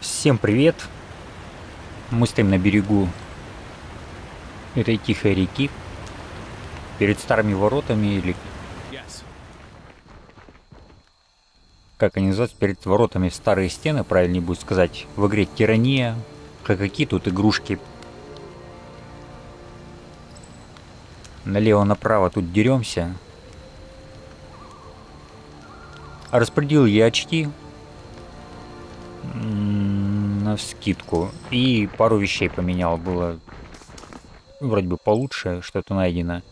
Всем привет! Мы стоим на берегу этой тихой реки, перед старыми воротами или как они называются, перед воротами старые стены, правильнее будет сказать, в игре Тирания, как какие тут игрушки. Налево-направо тут деремся. Распределил я очки на скидку и пару вещей поменял. Было вроде бы получше, что-то найдено.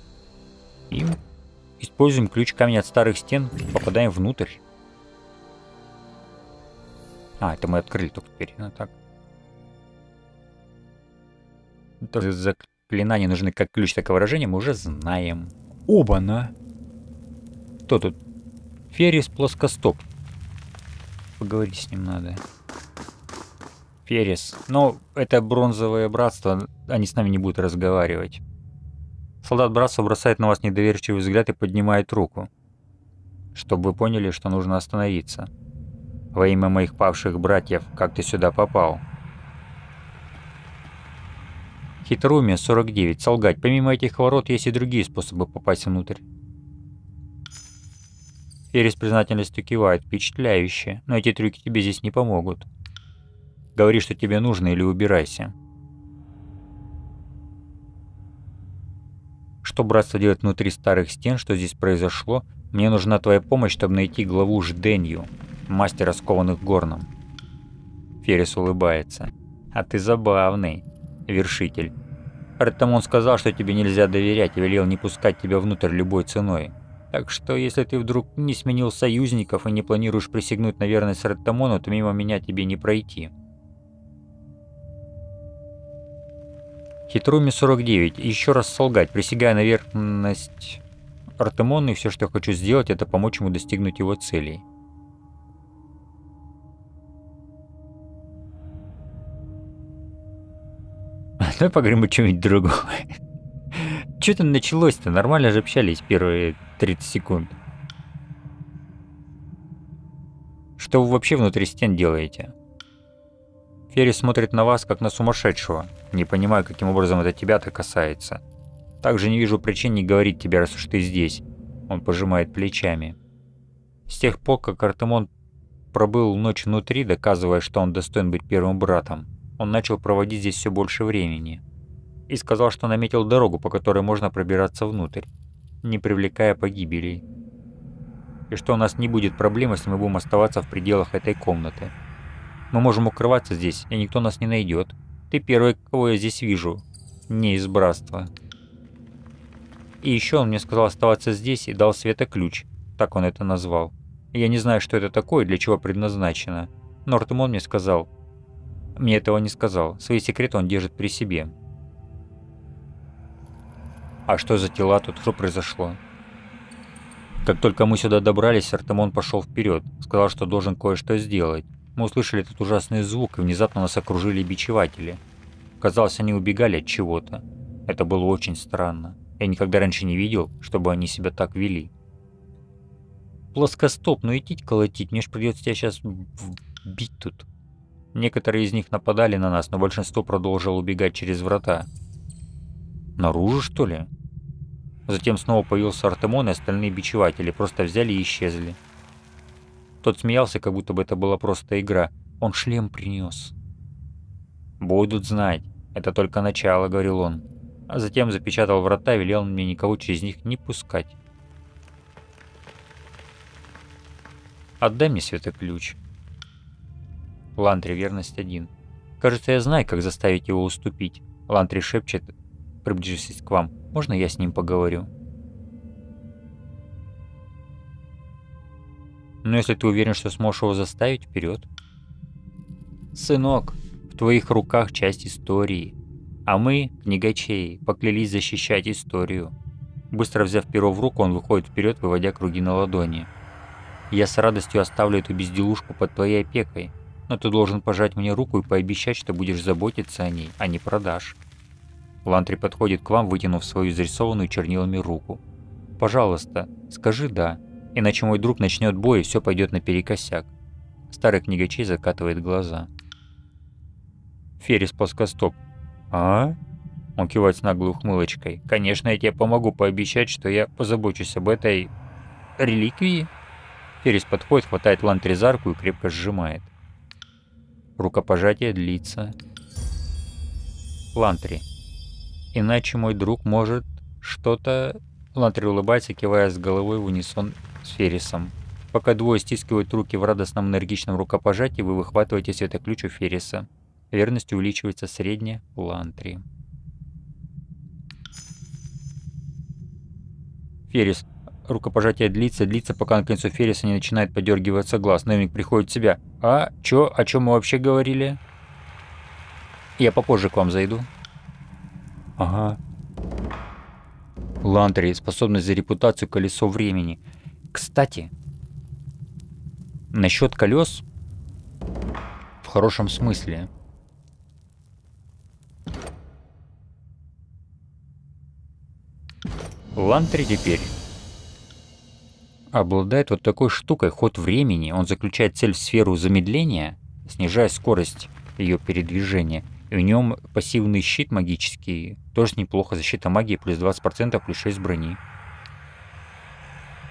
И используем ключ камня от старых стен, попадаем внутрь. А, это мы открыли только теперь. Ну, так. Тоже заклинания нужны как ключ, так и выражение, мы уже знаем. Оба-на! Кто тут? Феррис плоскостоп. Поговорить с ним надо. Феррис. Ну, это бронзовое братство, они с нами не будут разговаривать. Солдат братства бросает на вас недоверчивый взгляд и поднимает руку. Чтобы вы поняли, что нужно остановиться. Во имя моих павших братьев, как ты сюда попал? Хитроумие 49. Солгать. Помимо этих ворот есть и другие способы попасть внутрь. Феррис признательностью кивает. Впечатляюще. Но эти трюки тебе здесь не помогут. Говори, что тебе нужно, или убирайся. Что братство делает внутри старых стен, что здесь произошло? Мне нужна твоя помощь, чтобы найти главу Жденью мастера скованных горном. Феррис улыбается. А ты забавный, вершитель. Артамон сказал, что тебе нельзя доверять и велел не пускать тебя внутрь любой ценой. Так что, если ты вдруг не сменил союзников и не планируешь присягнуть на верность Раттамону, то мимо меня тебе не пройти. Хитруми 49. Еще раз солгать, присягая на верность Артемону, и все, что я хочу сделать, это помочь ему достигнуть его целей. Давай поговорим о чем-нибудь другом. Что там началось-то? Нормально же общались первые 30 секунд. Что вы вообще внутри стен делаете? Ферри смотрит на вас, как на сумасшедшего. Не понимаю, каким образом это тебя-то касается. Также не вижу причин не говорить тебе, раз уж ты здесь. Он пожимает плечами. С тех пор, как Артемон пробыл ночь внутри, доказывая, что он достоин быть первым братом, он начал проводить здесь все больше времени. И сказал, что наметил дорогу, по которой можно пробираться внутрь, не привлекая погибелей. И что у нас не будет проблем, если мы будем оставаться в пределах этой комнаты. Мы можем укрываться здесь, и никто нас не найдет. Ты первый, кого я здесь вижу. Не из братства. И еще он мне сказал оставаться здесь и дал Света ключ. Так он это назвал. Я не знаю, что это такое и для чего предназначено. Но Артемон мне сказал, мне этого не сказал. Свои секреты он держит при себе. А что за тела тут? Что произошло? Как только мы сюда добрались, Артемон пошел вперед. Сказал, что должен кое-что сделать. Мы услышали этот ужасный звук, и внезапно нас окружили бичеватели. Казалось, они убегали от чего-то. Это было очень странно. Я никогда раньше не видел, чтобы они себя так вели. Плоскостоп, ну идти колотить, мне ж придется тебя сейчас бить тут. Некоторые из них нападали на нас, но большинство продолжило убегать через врата. Наружу, что ли? Затем снова появился Артемон, и остальные бичеватели просто взяли и исчезли. Тот смеялся, как будто бы это была просто игра. Он шлем принес. «Будут знать. Это только начало», — говорил он. А затем запечатал врата и велел мне никого через них не пускать. «Отдай мне светоключ», Лантри, верность один. Кажется, я знаю, как заставить его уступить. Лантри шепчет, приближившись к вам. Можно я с ним поговорю? Но если ты уверен, что сможешь его заставить, вперед. Сынок, в твоих руках часть истории. А мы, книгачеи, поклялись защищать историю. Быстро взяв перо в руку, он выходит вперед, выводя круги на ладони. Я с радостью оставлю эту безделушку под твоей опекой но ты должен пожать мне руку и пообещать, что будешь заботиться о ней, а не продашь. Лантри подходит к вам, вытянув свою изрисованную чернилами руку. «Пожалуйста, скажи «да», иначе мой друг начнет бой и все пойдет наперекосяк. Старый книгачей закатывает глаза. Феррис плоскостоп. «А?» Он кивает с наглой ухмылочкой. «Конечно, я тебе помогу пообещать, что я позабочусь об этой... реликвии?» Феррис подходит, хватает Лантри за руку и крепко сжимает. Рукопожатие длится. Лантри. Иначе мой друг может что-то... Лантри улыбается, кивая с головой в унисон с Феррисом. Пока двое стискивают руки в радостном энергичном рукопожатии, вы выхватываете светоключ у Ферриса. Верность увеличивается средняя Лантри. Феррис. Рукопожатие длится, длится, пока наконец у Ферриса не начинает подергиваться глаз. Наемник приходит в себя. А, чё, о чем мы вообще говорили? Я попозже к вам зайду. Ага. Лантри, способность за репутацию колесо времени. Кстати, насчет колес в хорошем смысле. Лантри теперь обладает вот такой штукой, ход времени. Он заключает цель в сферу замедления, снижая скорость ее передвижения. И в нем пассивный щит магический, тоже неплохо. Защита магии плюс 20%, плюс 6 брони.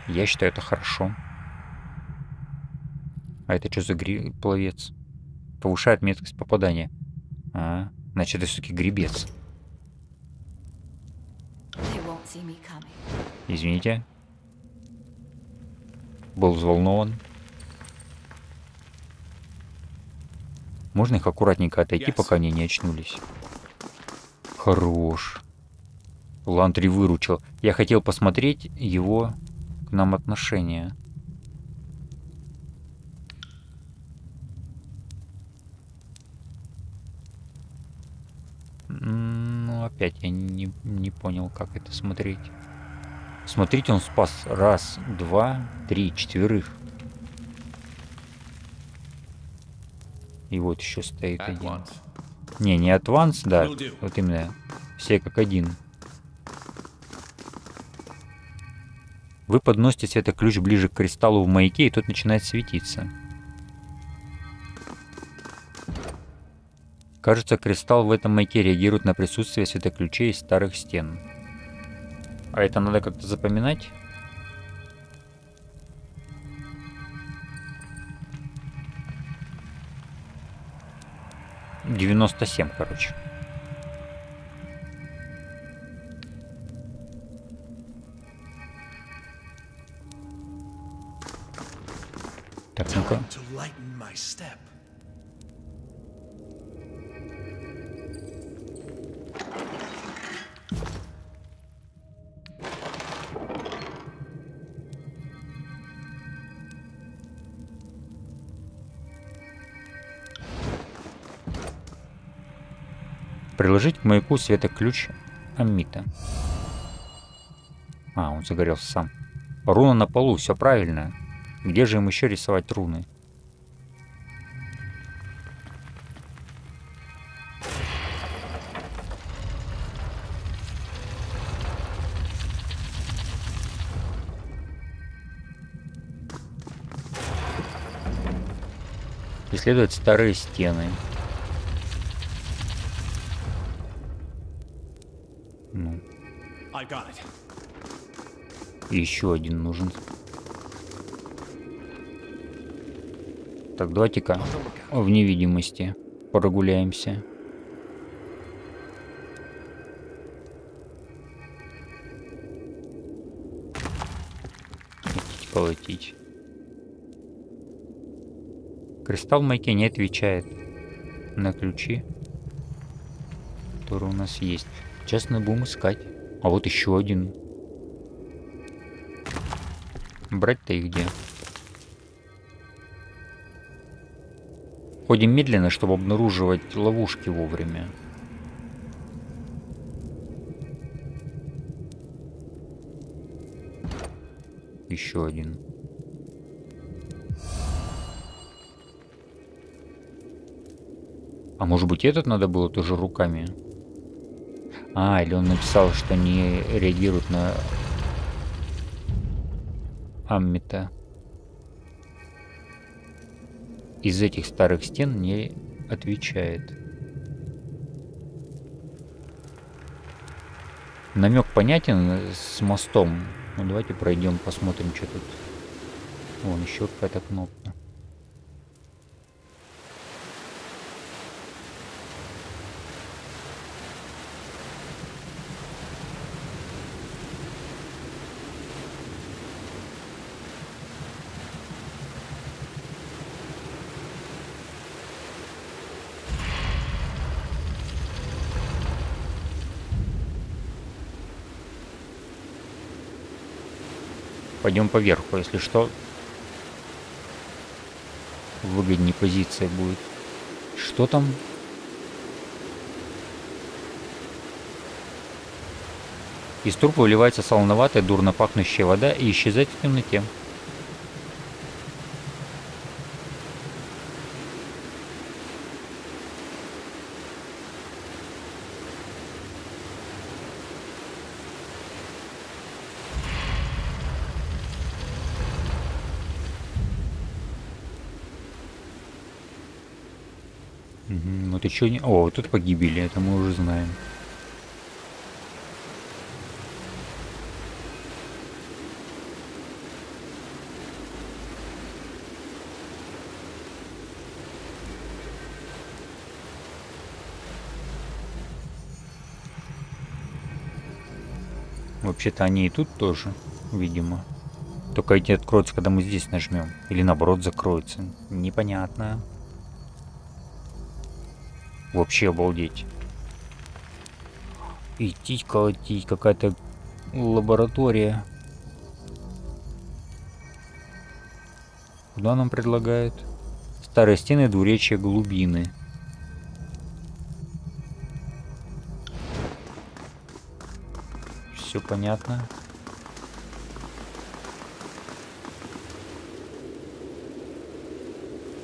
Я считаю это хорошо. А это что за гри... Повышает меткость попадания. А, значит, это все-таки гребец. Извините. Был взволнован. Можно их аккуратненько отойти, пока они не очнулись? Хорош. Лантри выручил. Я хотел посмотреть его к нам отношения. Ну, опять я не, не понял, как это смотреть. Смотрите, он спас раз, два, три, четверых. И вот еще стоит один. Не, не адванс, да. Вот именно. Все как один. Вы подносите светоключ ближе к кристаллу в маяке, и тот начинает светиться. Кажется, кристалл в этом маяке реагирует на присутствие светоключей из старых стен. А это надо как-то запоминать? 97, короче. Так, ну-ка. Приложить к маяку светоключ Аммита. А, он загорелся сам. Руна на полу, все правильно. Где же им еще рисовать руны? Исследовать старые стены. Еще один нужен. Так, давайте-ка в невидимости прогуляемся. Хотите. Кристалл Майке не отвечает на ключи, которые у нас есть. Сейчас мы будем искать. А вот еще один. Брать-то их где? Ходим медленно, чтобы обнаруживать ловушки вовремя. Еще один. А может быть этот надо было тоже руками? А, или он написал, что не реагирует на Аммита. из этих старых стен не отвечает. Намек понятен с мостом. Ну давайте пройдем, посмотрим, что тут. Вон еще какая-то кнопка. Пойдем поверху, если что. Выгоднее позиция будет. Что там? Из трупа выливается солоноватая, дурно пахнущая вода и исчезает в темноте. Вот еще не... О, тут погибели, это мы уже знаем. Вообще-то они и тут тоже, видимо. Только эти откроются, когда мы здесь нажмем. Или наоборот закроются. Непонятно. Вообще обалдеть. Идти колотить, какая-то лаборатория. Куда нам предлагают? Старые стены, двуречья, глубины. Все понятно.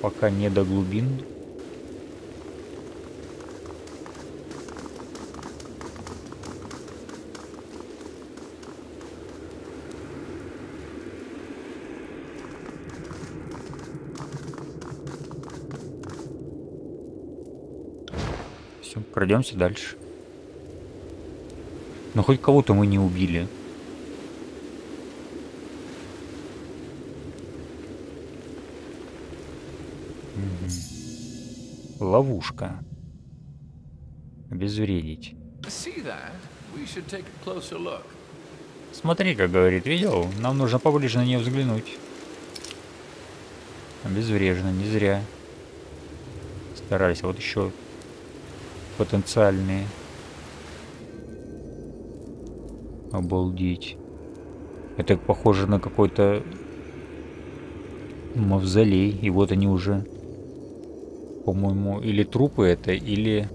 Пока не до глубин. Пройдемся дальше. Но хоть кого-то мы не убили. Угу. Ловушка. Обезвредить. Смотри, как говорит, видел? Нам нужно поближе на нее взглянуть. Обезврежено, не зря. Старались. Вот еще потенциальные. Обалдеть. Это похоже на какой-то мавзолей. И вот они уже, по-моему, или трупы это, или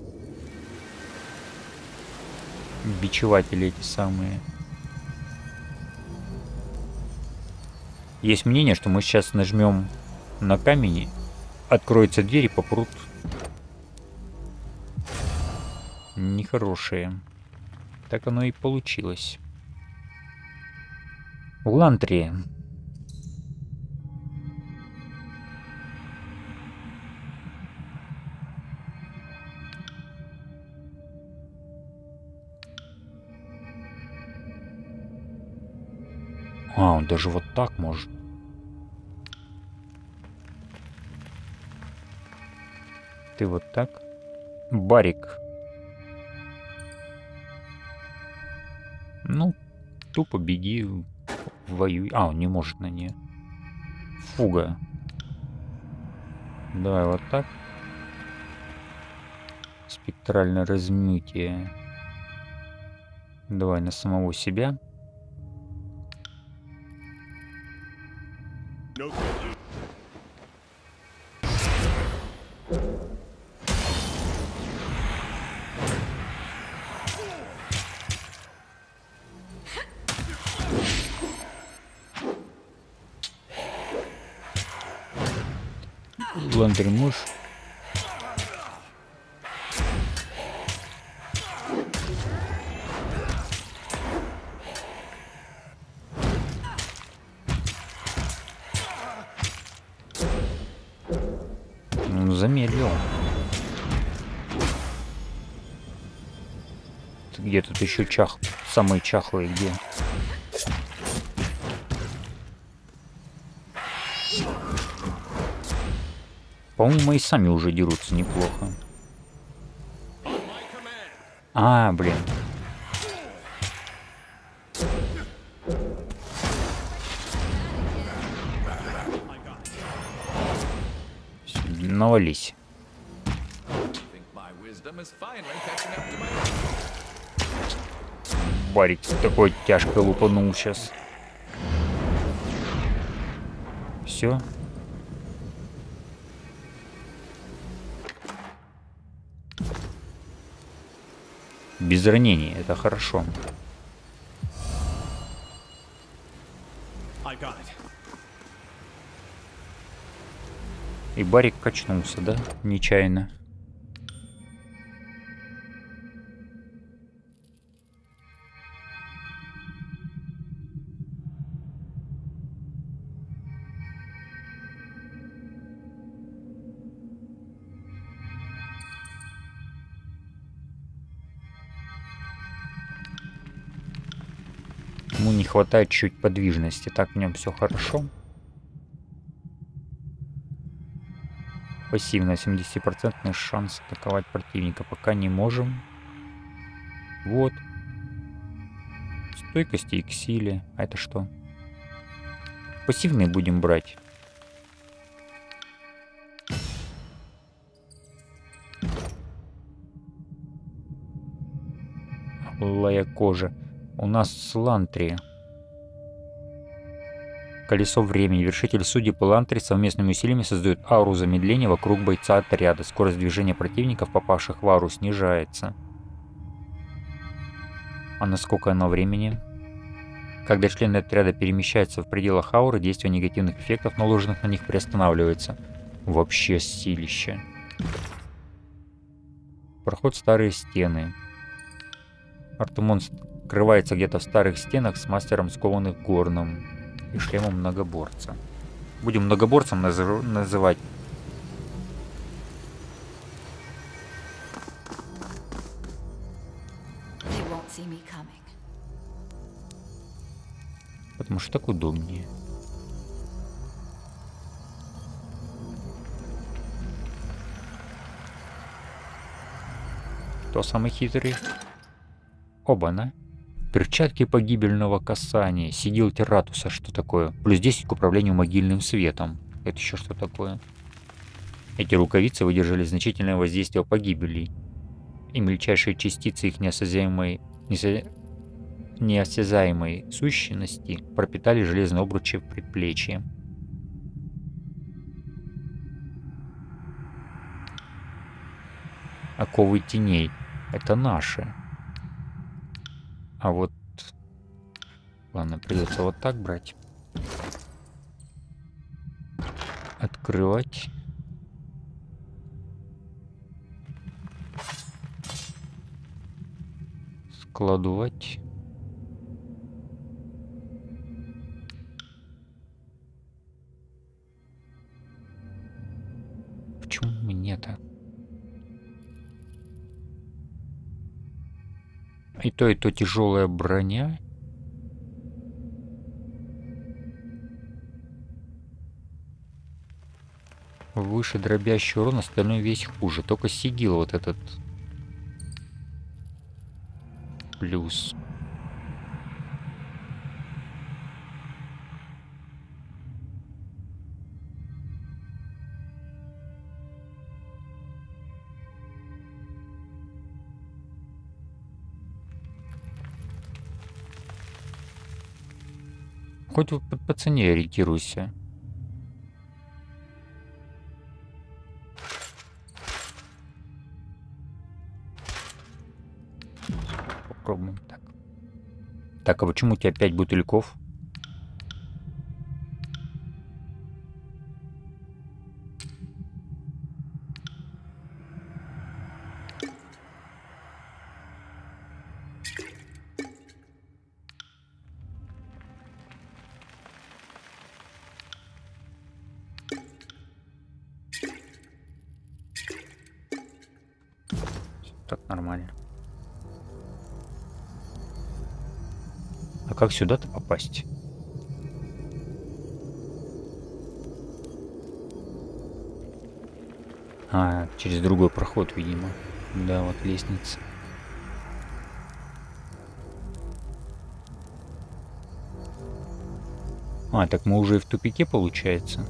бичеватели эти самые. Есть мнение, что мы сейчас нажмем на камень, откроется дверь и попрут нехорошие. Так оно и получилось. Лантри. А, он даже вот так может. Ты вот так? Барик. Тупо беги, воюй. А, он не может на нее. Фуга. Давай вот так. Спектральное размытие. Давай на самого себя. Еще чах... Самые чахлые где? По-моему, мои сами уже дерутся неплохо. А, блин. Навались. Барик такой тяжко лупанул сейчас. Все, Без ранений, это хорошо. И Барик качнулся, да? Нечаянно. Хватает чуть подвижности. Так в нем все хорошо. Пассивно 70% шанс атаковать противника. Пока не можем. Вот. Стойкости и к силе. А это что? Пассивные будем брать. Лая кожа. У нас Слантри. Колесо времени. Вершитель судьи Палантри совместными усилиями создает ауру замедления вокруг бойца отряда. Скорость движения противников, попавших в ауру, снижается. А на сколько оно времени? Когда члены отряда перемещаются в пределах ауры, действие негативных эффектов, наложенных на них, приостанавливается. Вообще силище. Проход старые стены. Артемон скрывается где-то в старых стенах с мастером скованных горном и шлемом многоборца. Будем многоборцем назыв называть. Потому что так удобнее. Кто самый хитрый? Оба-на. Перчатки погибельного касания. Сидел Тератуса, что такое? Плюс 10 к управлению могильным светом. Это еще что такое? Эти рукавицы выдержали значительное воздействие погибелей. И мельчайшие частицы их неосязаемой, несо... неосязаемой сущности пропитали железные обручи в предплечье. Оковы теней. Это наши. А вот... Ладно, придется вот так брать. Открывать. Складывать. Почему мне-то? И то, и то тяжелая броня. Выше дробящий урон, остальной весь хуже. Только сигил вот этот. Плюс. Хоть по, по цене ориентируйся. Попробуем так. Так, а почему у тебя 5 бутыльков? Как сюда-то попасть? А, через другой проход, видимо. Да, вот лестница. А, так мы уже в тупике получается.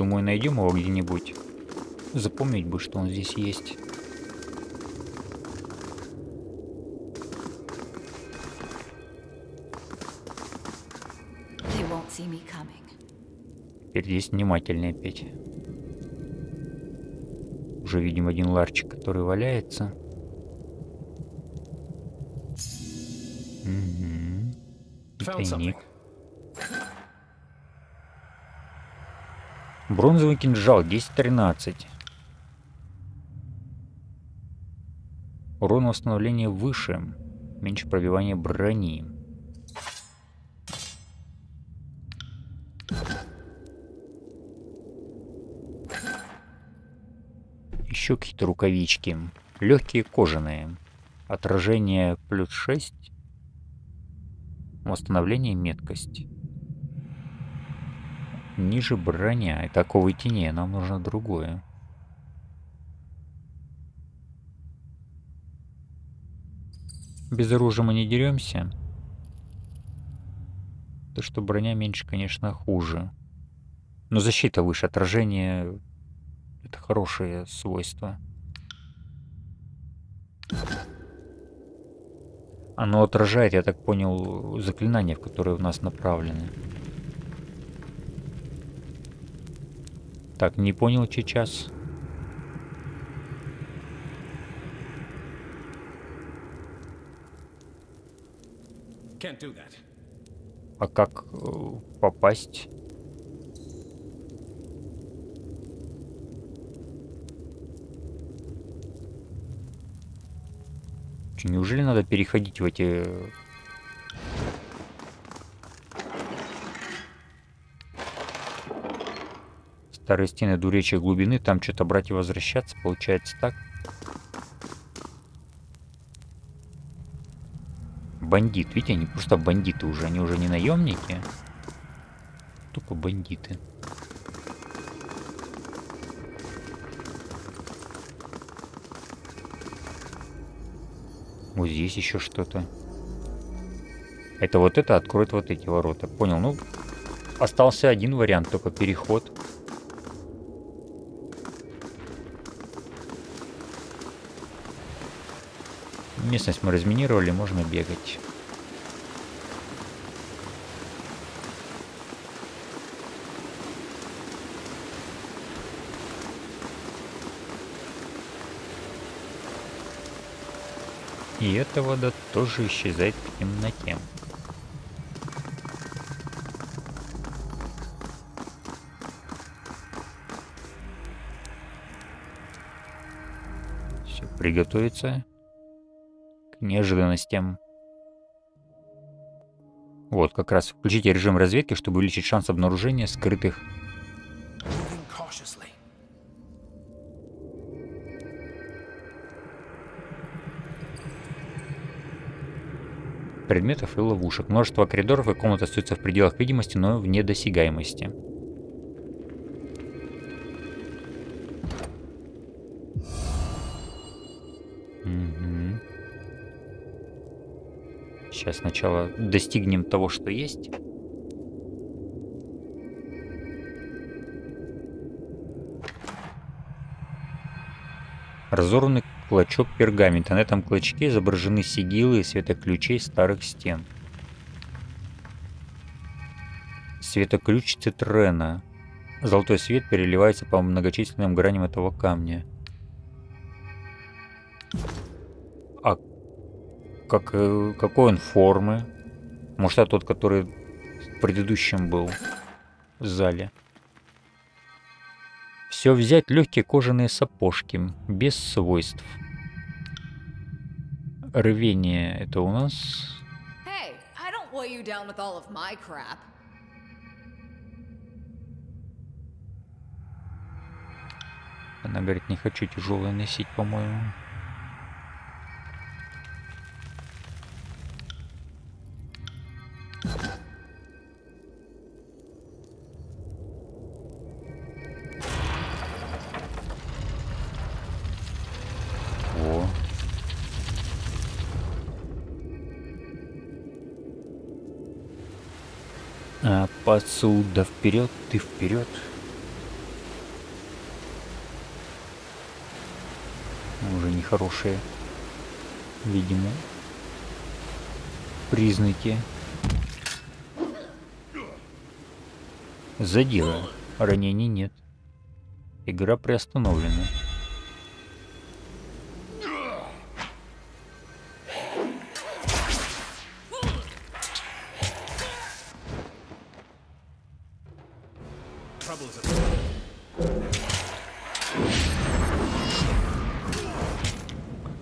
Думаю, найдем его где-нибудь. Запомнить бы, что он здесь есть. Теперь здесь внимательнее опять. Уже видим один ларчик, который валяется. Угу. Тайник. Бронзовый кинжал 10-13. Урон восстановления выше. Меньше пробивания брони. Еще какие-то рукавички. Легкие кожаные. Отражение плюс 6. Восстановление меткость. Ниже броня. Это оковы тени, нам нужно другое. Без оружия мы не деремся. То, что броня меньше, конечно, хуже. Но защита выше, отражение — это хорошее свойство. Оно отражает, я так понял, заклинания, в которые в нас направлены. Так, не понял сейчас. А как э, попасть? Неужели надо переходить в эти Старые стены дуречьей глубины, там что-то брать и возвращаться, получается так. Бандит, видите, они просто бандиты уже, они уже не наемники. Тупо бандиты. Вот здесь еще что-то. Это вот это откроет вот эти ворота. Понял, ну, остался один вариант, только переход. Местность мы разминировали, можно бегать. И эта вода тоже исчезает в темноте. Все, приготовиться неожиданностям. Вот, как раз включите режим разведки, чтобы увеличить шанс обнаружения скрытых... предметов и ловушек. Множество коридоров и комнат остаются в пределах видимости, но вне досягаемости. Сейчас сначала достигнем того, что есть. Разорванный клочок пергамента. На этом клочке изображены сигилы и светоключей старых стен. Светоключ Цитрена. Золотой свет переливается по многочисленным граням этого камня. Как, э, какой он формы? Может, это тот, который в предыдущем был в зале? Все взять легкие кожаные сапожки, без свойств. Рвение это у нас... Hey, I don't weigh you down with all of my crap. Она говорит, не хочу тяжелое носить, по-моему. А посуда вперед, ты вперед. Уже нехорошие, видимо, признаки. Задира. Ранений нет. Игра приостановлена.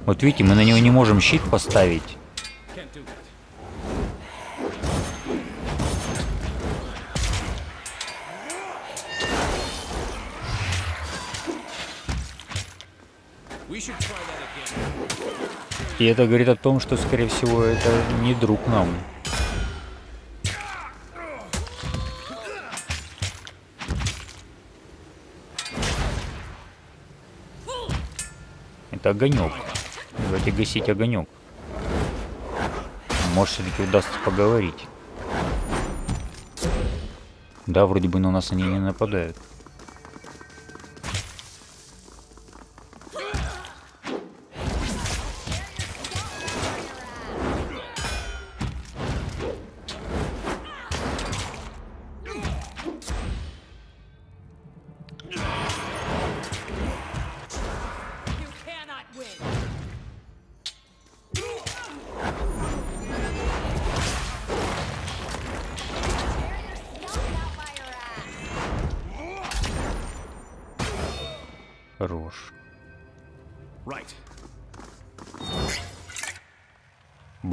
Вот видите, мы на него не можем щит поставить. И это говорит о том, что, скорее всего, это не друг нам. Это огонек. Давайте гасить огонек. Может, все-таки удастся поговорить. Да, вроде бы на нас они не нападают.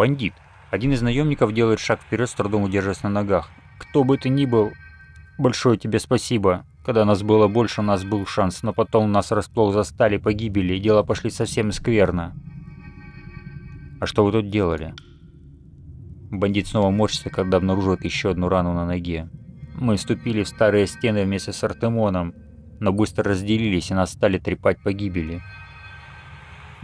Бандит. Один из наемников делает шаг вперед, с трудом удерживаясь на ногах. Кто бы ты ни был, большое тебе спасибо. Когда нас было больше, у нас был шанс, но потом нас расплох застали, погибели, и дела пошли совсем скверно. А что вы тут делали? Бандит снова морщится, когда обнаруживает еще одну рану на ноге. Мы вступили в старые стены вместе с Артемоном, но быстро разделились и нас стали трепать погибели.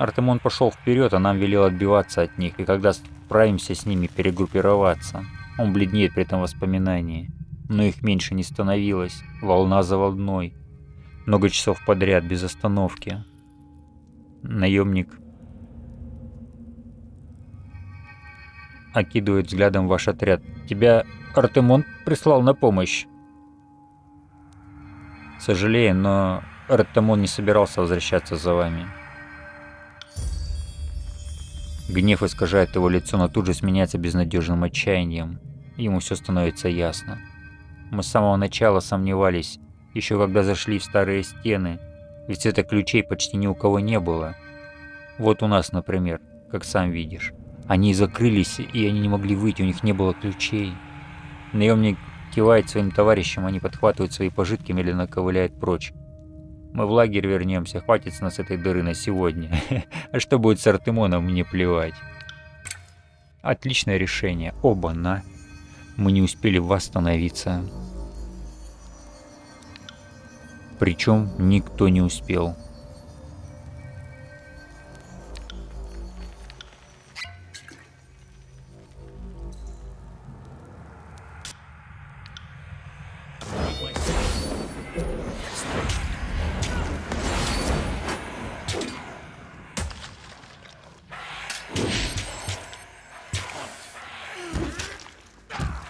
Артемон пошел вперед, а нам велел отбиваться от них, и когда справимся с ними, перегруппироваться. Он бледнеет при этом воспоминании. Но их меньше не становилось, волна за волной. Много часов подряд, без остановки. Наемник окидывает взглядом ваш отряд. Тебя Артемон прислал на помощь. Сожалею, но Артемон не собирался возвращаться за вами. Гнев искажает его лицо, но тут же сменяется безнадежным отчаянием. Ему все становится ясно. Мы с самого начала сомневались, еще когда зашли в старые стены, ведь это ключей почти ни у кого не было. Вот у нас, например, как сам видишь. Они закрылись, и они не могли выйти, у них не было ключей. Наемник кивает своим товарищам, они подхватывают свои пожитки, медленно ковыляют прочь. Мы в лагерь вернемся, хватит с нас этой дыры на сегодня. А что будет с Артемоном, мне плевать. Отличное решение. Оба-на. Мы не успели восстановиться. Причем никто не успел.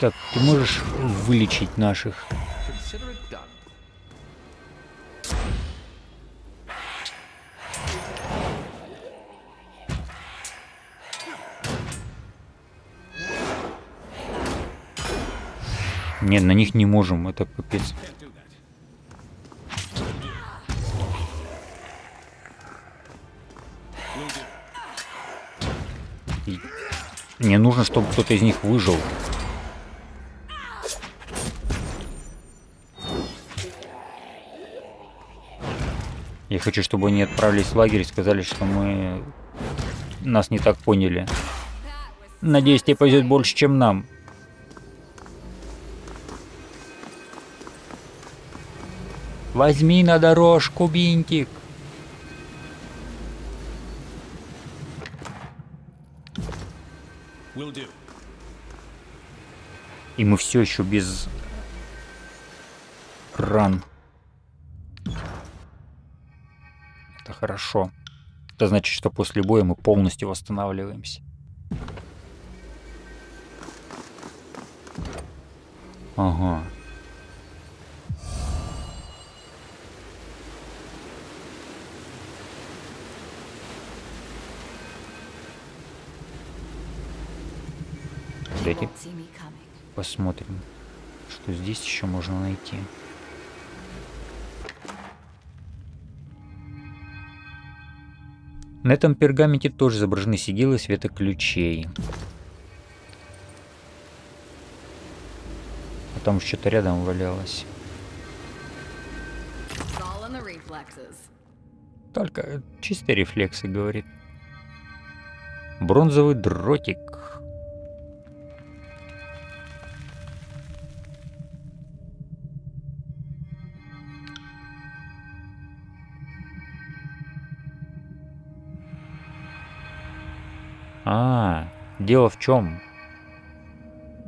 Так, ты можешь вылечить наших? Нет, на них не можем, это капец. Мне нужно, чтобы кто-то из них выжил. Я хочу, чтобы они отправились в лагерь и сказали, что мы нас не так поняли. Надеюсь, тебе повезет больше, чем нам. Возьми на дорожку, бинтик. И мы все еще без ран. Хорошо. Это значит, что после боя мы полностью восстанавливаемся. Ага. Дайте посмотрим, что здесь еще можно найти. На этом пергаменте тоже изображены сигилы света ключей. А там что-то рядом валялось. Только чистые рефлексы, говорит. Бронзовый дротик. А, дело в чем?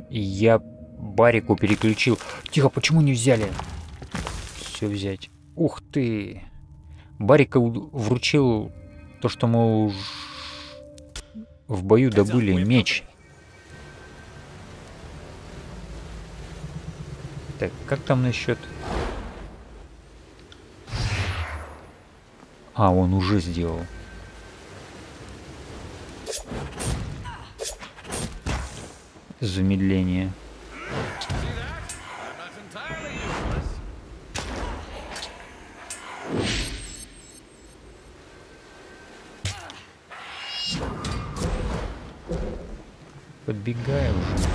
Я Барику переключил. Тихо, почему не взяли? Все взять. Ух ты. Барика вручил то, что мы уж в бою добыли меч. Так, как там насчет? А, он уже сделал. Замедление. Подбегай уже.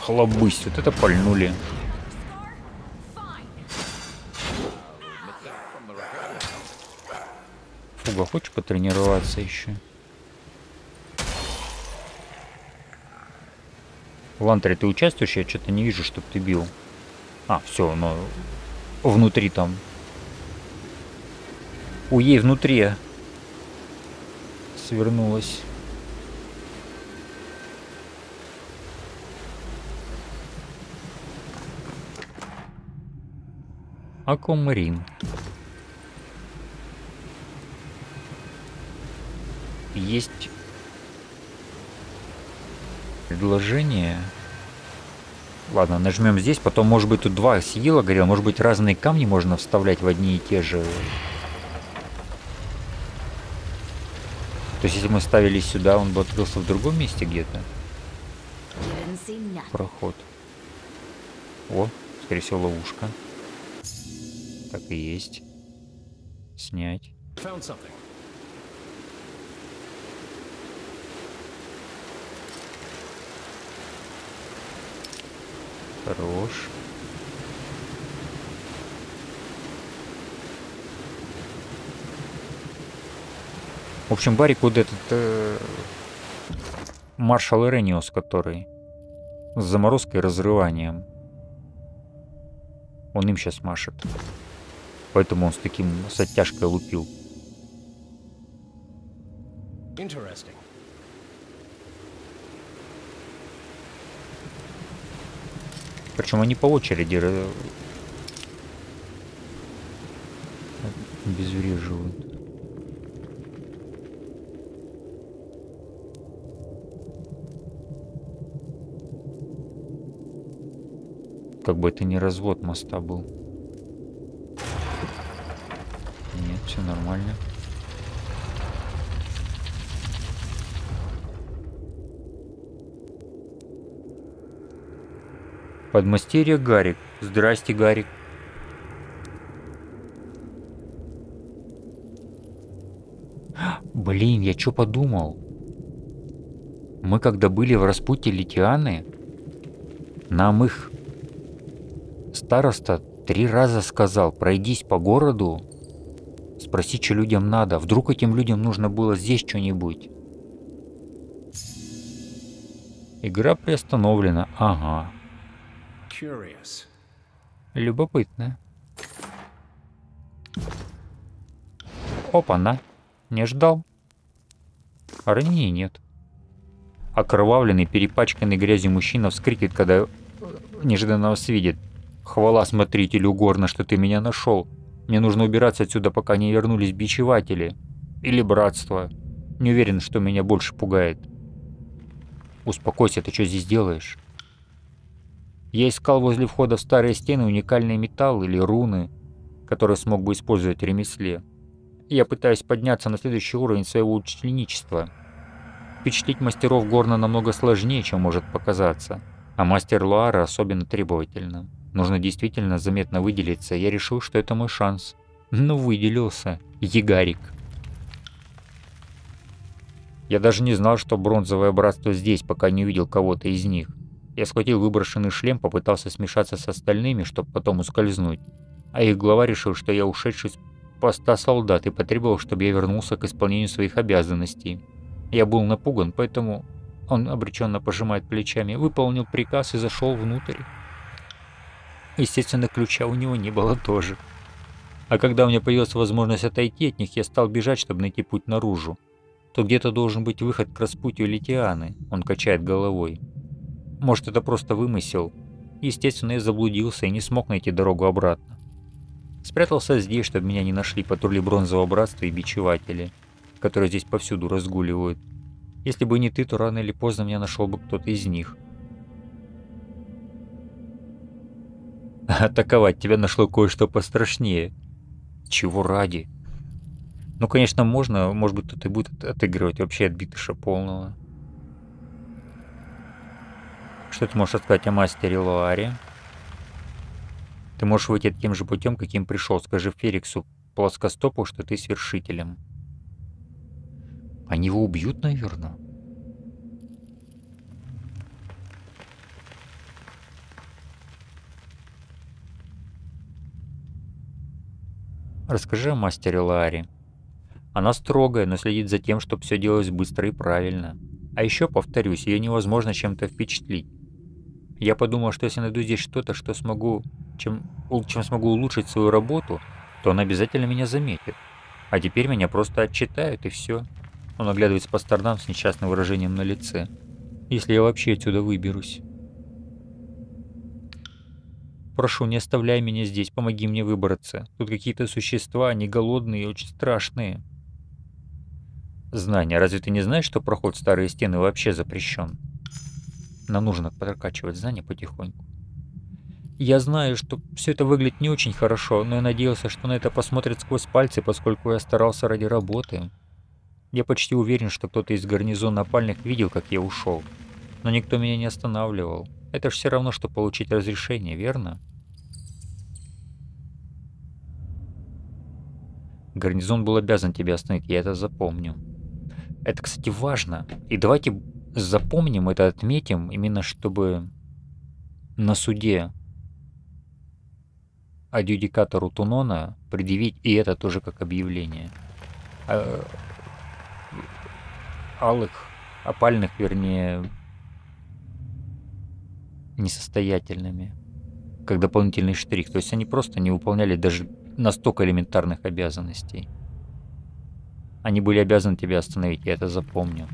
Хлобысь, вот это пальнули. Фуга, хочешь потренироваться еще? Лантри, ты участвуешь? Я что-то не вижу, чтобы ты бил. А, все, но внутри там. У ей внутри свернулась. Аквамарин. Есть предложение. Ладно, нажмем здесь, потом может быть тут два сигила горел, может быть разные камни можно вставлять в одни и те же. То есть если мы ставили сюда, он бы открылся в другом месте где-то. Проход. О, скорее всего, ловушка. Так и есть. Снять. Хорош. В общем, Барик вот этот э, маршал Ирениус, который с заморозкой и разрыванием. Он им сейчас машет. Поэтому он с таким с оттяжкой лупил. Interesting. Причем они по очереди обезвреживают. Как бы это не развод моста был. Нет, все нормально. Подмастерье Гарик. Здрасте, Гарик. Блин, я что подумал? Мы когда были в распутье Литианы, нам их староста три раза сказал, пройдись по городу, спроси, что людям надо. Вдруг этим людям нужно было здесь что-нибудь. Игра приостановлена. Ага. Любопытно. Опа-на. Не ждал. Ранений нет. Окровавленный, перепачканный грязью мужчина вскрикивает, когда э, неожиданно вас видит. «Хвала смотрителю горно, что ты меня нашел. Мне нужно убираться отсюда, пока не вернулись бичеватели. Или братство. Не уверен, что меня больше пугает». «Успокойся, ты что здесь делаешь?» Я искал возле входа в старые стены уникальный металл или руны, которые смог бы использовать в ремесле. Я пытаюсь подняться на следующий уровень своего ученичества. Впечатлить мастеров горно намного сложнее, чем может показаться, а мастер Луара особенно требовательно. Нужно действительно заметно выделиться, я решил, что это мой шанс. Ну, выделился. Егарик. Я даже не знал, что бронзовое братство здесь, пока не увидел кого-то из них. Я схватил выброшенный шлем, попытался смешаться с остальными, чтобы потом ускользнуть. А их глава решил, что я ушедший с поста солдат и потребовал, чтобы я вернулся к исполнению своих обязанностей. Я был напуган, поэтому он обреченно пожимает плечами, выполнил приказ и зашел внутрь. Естественно, ключа у него не было тоже. А когда у меня появилась возможность отойти от них, я стал бежать, чтобы найти путь наружу. То где-то должен быть выход к распутью Литианы, он качает головой. Может, это просто вымысел. Естественно, я заблудился и не смог найти дорогу обратно. Спрятался здесь, чтобы меня не нашли патрули Бронзового Братства и бичеватели, которые здесь повсюду разгуливают. Если бы не ты, то рано или поздно меня нашел бы кто-то из них. Атаковать тебя нашло кое-что пострашнее. Чего ради? Ну, конечно, можно, может быть, кто-то будет отыгрывать вообще отбитыша полного. Что ты можешь сказать о мастере Луаре? Ты можешь выйти таким же путем, каким пришел. Скажи Фериксу плоскостопу, что ты свершителем. Они его убьют, наверное. Расскажи о мастере Ларе. Она строгая, но следит за тем, чтобы все делалось быстро и правильно. А еще, повторюсь, ее невозможно чем-то впечатлить. Я подумал, что если найду здесь что-то, что смогу, чем, чем смогу улучшить свою работу, то он обязательно меня заметит. А теперь меня просто отчитают и все. Он оглядывается по сторонам с несчастным выражением на лице. Если я вообще отсюда выберусь. Прошу, не оставляй меня здесь, помоги мне выбраться. Тут какие-то существа, они голодные и очень страшные. Знания, разве ты не знаешь, что проход в старые стены вообще запрещен? Нам нужно прокачивать знания потихоньку. Я знаю, что все это выглядит не очень хорошо, но я надеялся, что на это посмотрят сквозь пальцы, поскольку я старался ради работы. Я почти уверен, что кто-то из гарнизона опальных видел, как я ушел. Но никто меня не останавливал. Это ж все равно, что получить разрешение, верно? Гарнизон был обязан тебя остановить, я это запомню. Это, кстати, важно. И давайте запомним это, отметим, именно чтобы на суде адъюдикатору Тунона предъявить и это тоже как объявление. А, алых, опальных, вернее, несостоятельными, как дополнительный штрих. То есть они просто не выполняли даже настолько элементарных обязанностей. Они были обязаны тебя остановить, я это запомню.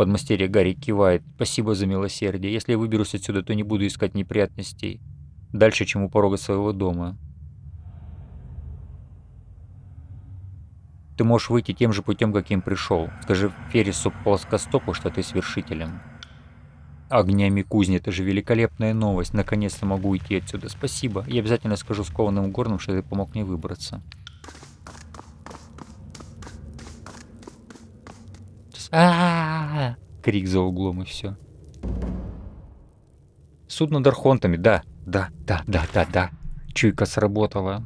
Подмастерье Гарри кивает. Спасибо за милосердие. Если я выберусь отсюда, то не буду искать неприятностей. Дальше, чем у порога своего дома. Ты можешь выйти тем же путем, каким пришел. Скажи Феррису плоскостопу, что ты свершителем. Огнями кузни, это же великолепная новость. Наконец-то могу уйти отсюда. Спасибо. Я обязательно скажу скованным горным, что ты помог мне выбраться. А Крик за углом и все. Суд над архонтами, да, да, да, да, да, да. Чуйка сработала.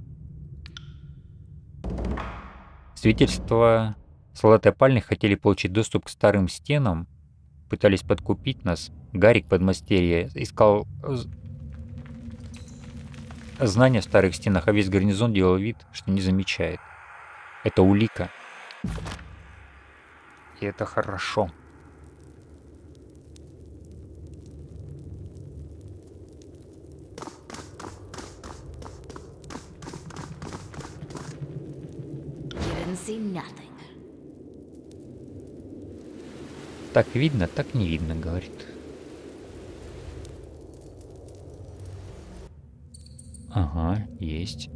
Свидетельство Солдаты опальных хотели получить доступ к старым стенам, пытались подкупить нас. Гарик подмастерье искал знания в старых стенах, а весь гарнизон делал вид, что не замечает. Это улика. И это хорошо. Так видно, так не видно, говорит. Ага, есть.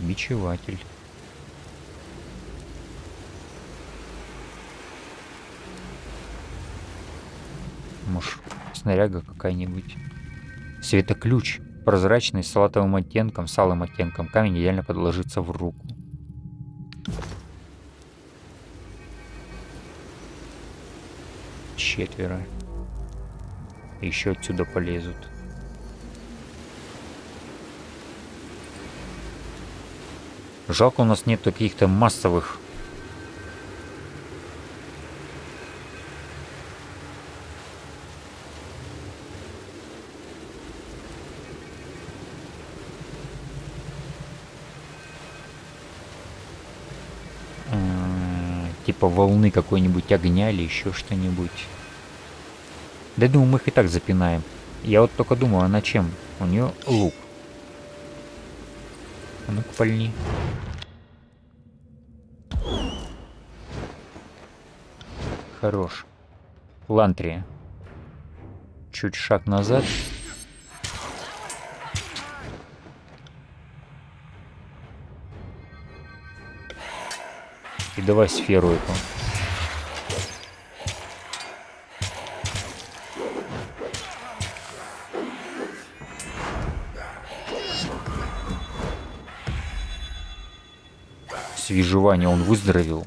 Бичеватель. Может, снаряга какая-нибудь. Светоключ. Прозрачный, с салатовым оттенком, с алым оттенком. Камень идеально подложится в руку. Четверо. Еще отсюда полезут. Жалко, у нас нет каких-то массовых типа волны какой-нибудь огня или еще что-нибудь. Да я думаю, мы их и так запинаем. Я вот только думаю, а на чем? У нее лук. А ну-ка пальни. Хорош. Лантрия. Чуть шаг назад. Давай сферу эту. Свежевание, он выздоровел.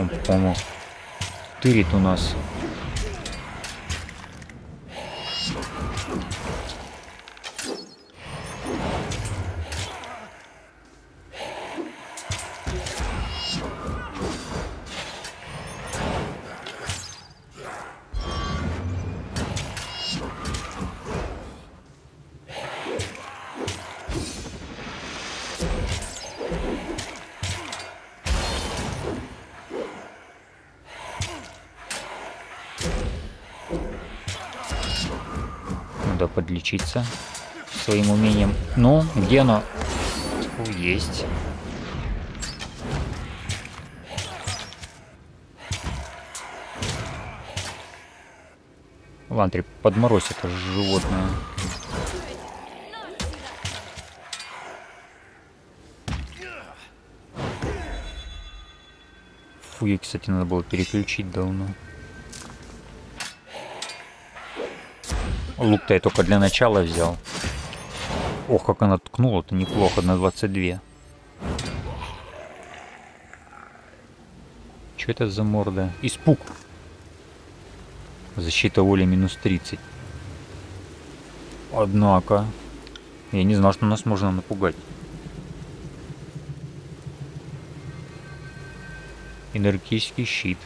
Он, по-моему, тырит у нас. Подморозь это животное. Фу, ей, кстати, надо было переключить давно. Лук-то я только для начала взял. Ох, как она ткнула-то неплохо на 22. Что это за морда? Испуг. Защита воли минус 30. Однако. Я не знал, что нас можно напугать. Энергетический щит.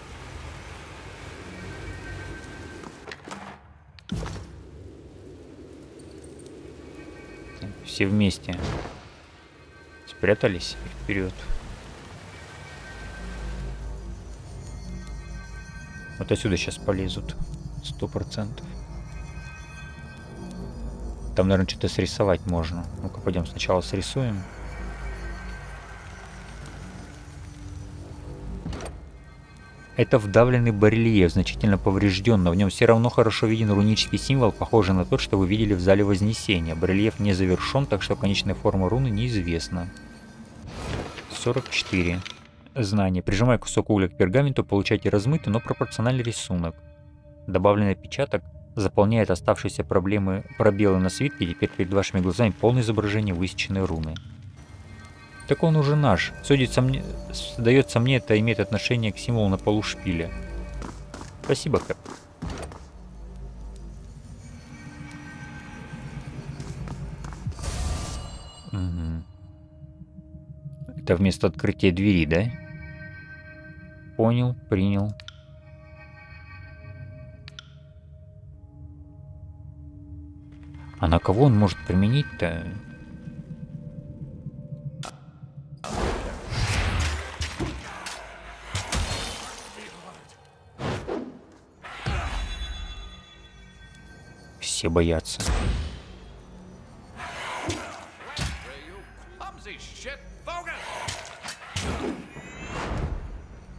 все вместе спрятались вперед. Вот отсюда сейчас полезут. Сто процентов. Там, наверное, что-то срисовать можно. Ну-ка, пойдем сначала срисуем. Это вдавленный барельеф, значительно поврежден, но в нем все равно хорошо виден рунический символ, похожий на тот, что вы видели в зале Вознесения. Барельеф не завершен, так что конечная форма руны неизвестна. 44. Знание. Прижимая кусок угля к пергаменту, получайте размытый, но пропорциональный рисунок добавленный отпечаток заполняет оставшиеся проблемы пробелы на свитке, и теперь перед вашими глазами полное изображение высеченной руны. Так он уже наш. Судится мне, сдается мне, это имеет отношение к символу на полу шпиля. Спасибо, Кэп. Угу. Это вместо открытия двери, да? Понял, принял. А на кого он может применить-то? Все боятся.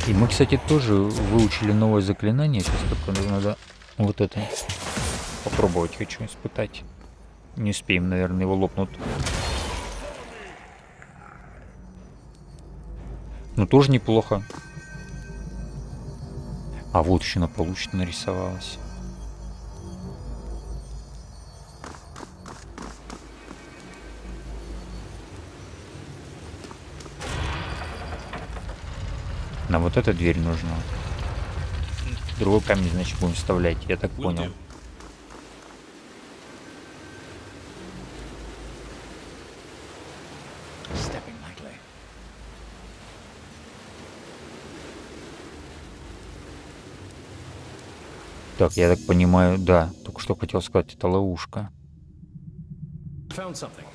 И мы, кстати, тоже выучили новое заклинание. Сейчас только надо вот это попробовать хочу испытать. Не успеем, наверное, его лопнут. Ну, тоже неплохо. А вот еще на получше нарисовалось. На вот эта дверь нужна. Другой камень, значит, будем вставлять, я так понял. Так, я так понимаю, да, только что хотел сказать, это ловушка. Found something.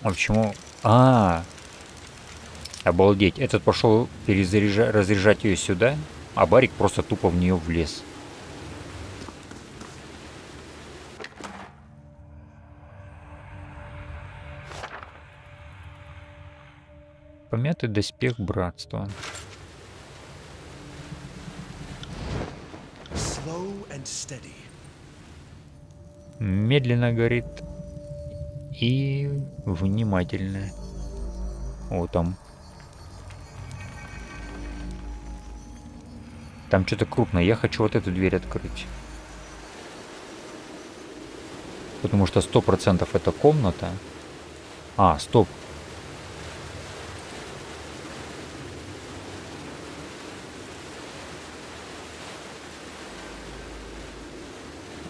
А почему? А, обалдеть, этот пошел перезаряжа... разряжать ее сюда, а Барик просто тупо в нее влез. Помятый доспех братства. Медленно горит и внимательно. О, там. Там что-то крупное. Я хочу вот эту дверь открыть. Потому что сто процентов это комната. А, стоп.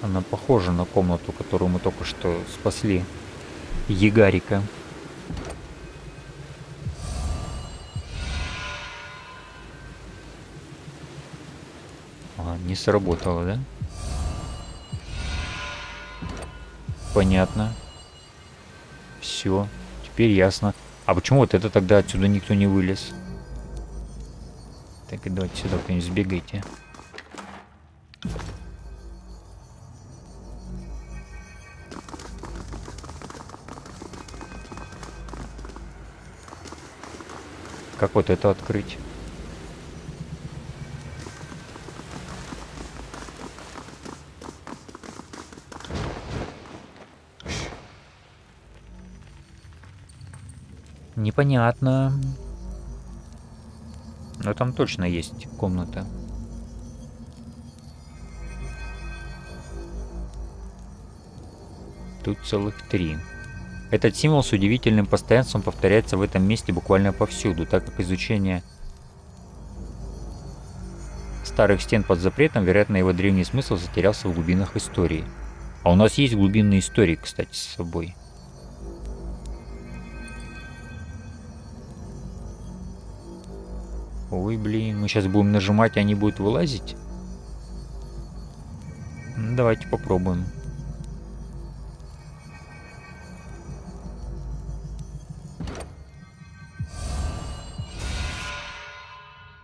Она похожа на комнату, которую мы только что спасли. Егарика. А, не сработало, да? Понятно. Все, теперь ясно. А почему вот это тогда отсюда никто не вылез? Так, и давайте сюда кто-нибудь сбегайте. Как вот это открыть? Непонятно. Но там точно есть комната. Тут целых три. Этот символ с удивительным постоянством повторяется в этом месте буквально повсюду, так как изучение старых стен под запретом, вероятно, его древний смысл затерялся в глубинах истории. А у нас есть глубинные истории, кстати, с собой. Ой, блин, мы сейчас будем нажимать, и они будут вылазить? Ну, давайте попробуем.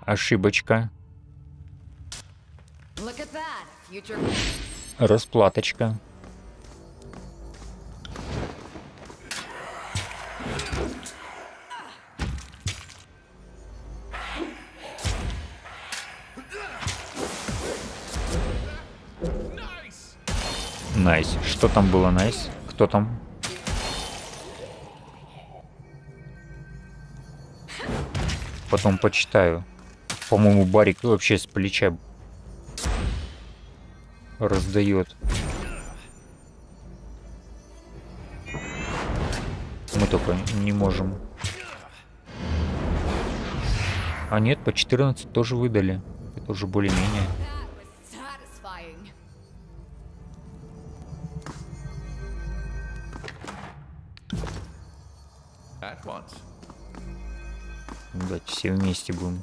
Ошибочка. Расплаточка. Nice. Что там было nice? Кто там? Потом почитаю. По-моему, Барик вообще с плеча раздает. Мы только не можем. А нет, по 14 тоже выдали. Это уже более-менее. Давайте все вместе будем.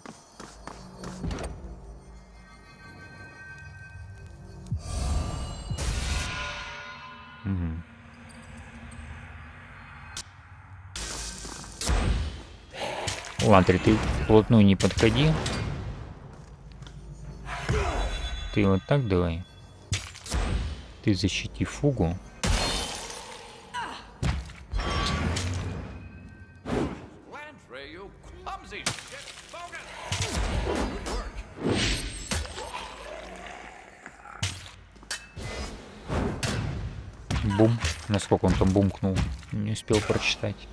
Лантри, ты вплотную не подходи. Ты вот так давай. Ты защити фугу. Бум. Насколько он там бумкнул. Не успел прочитать.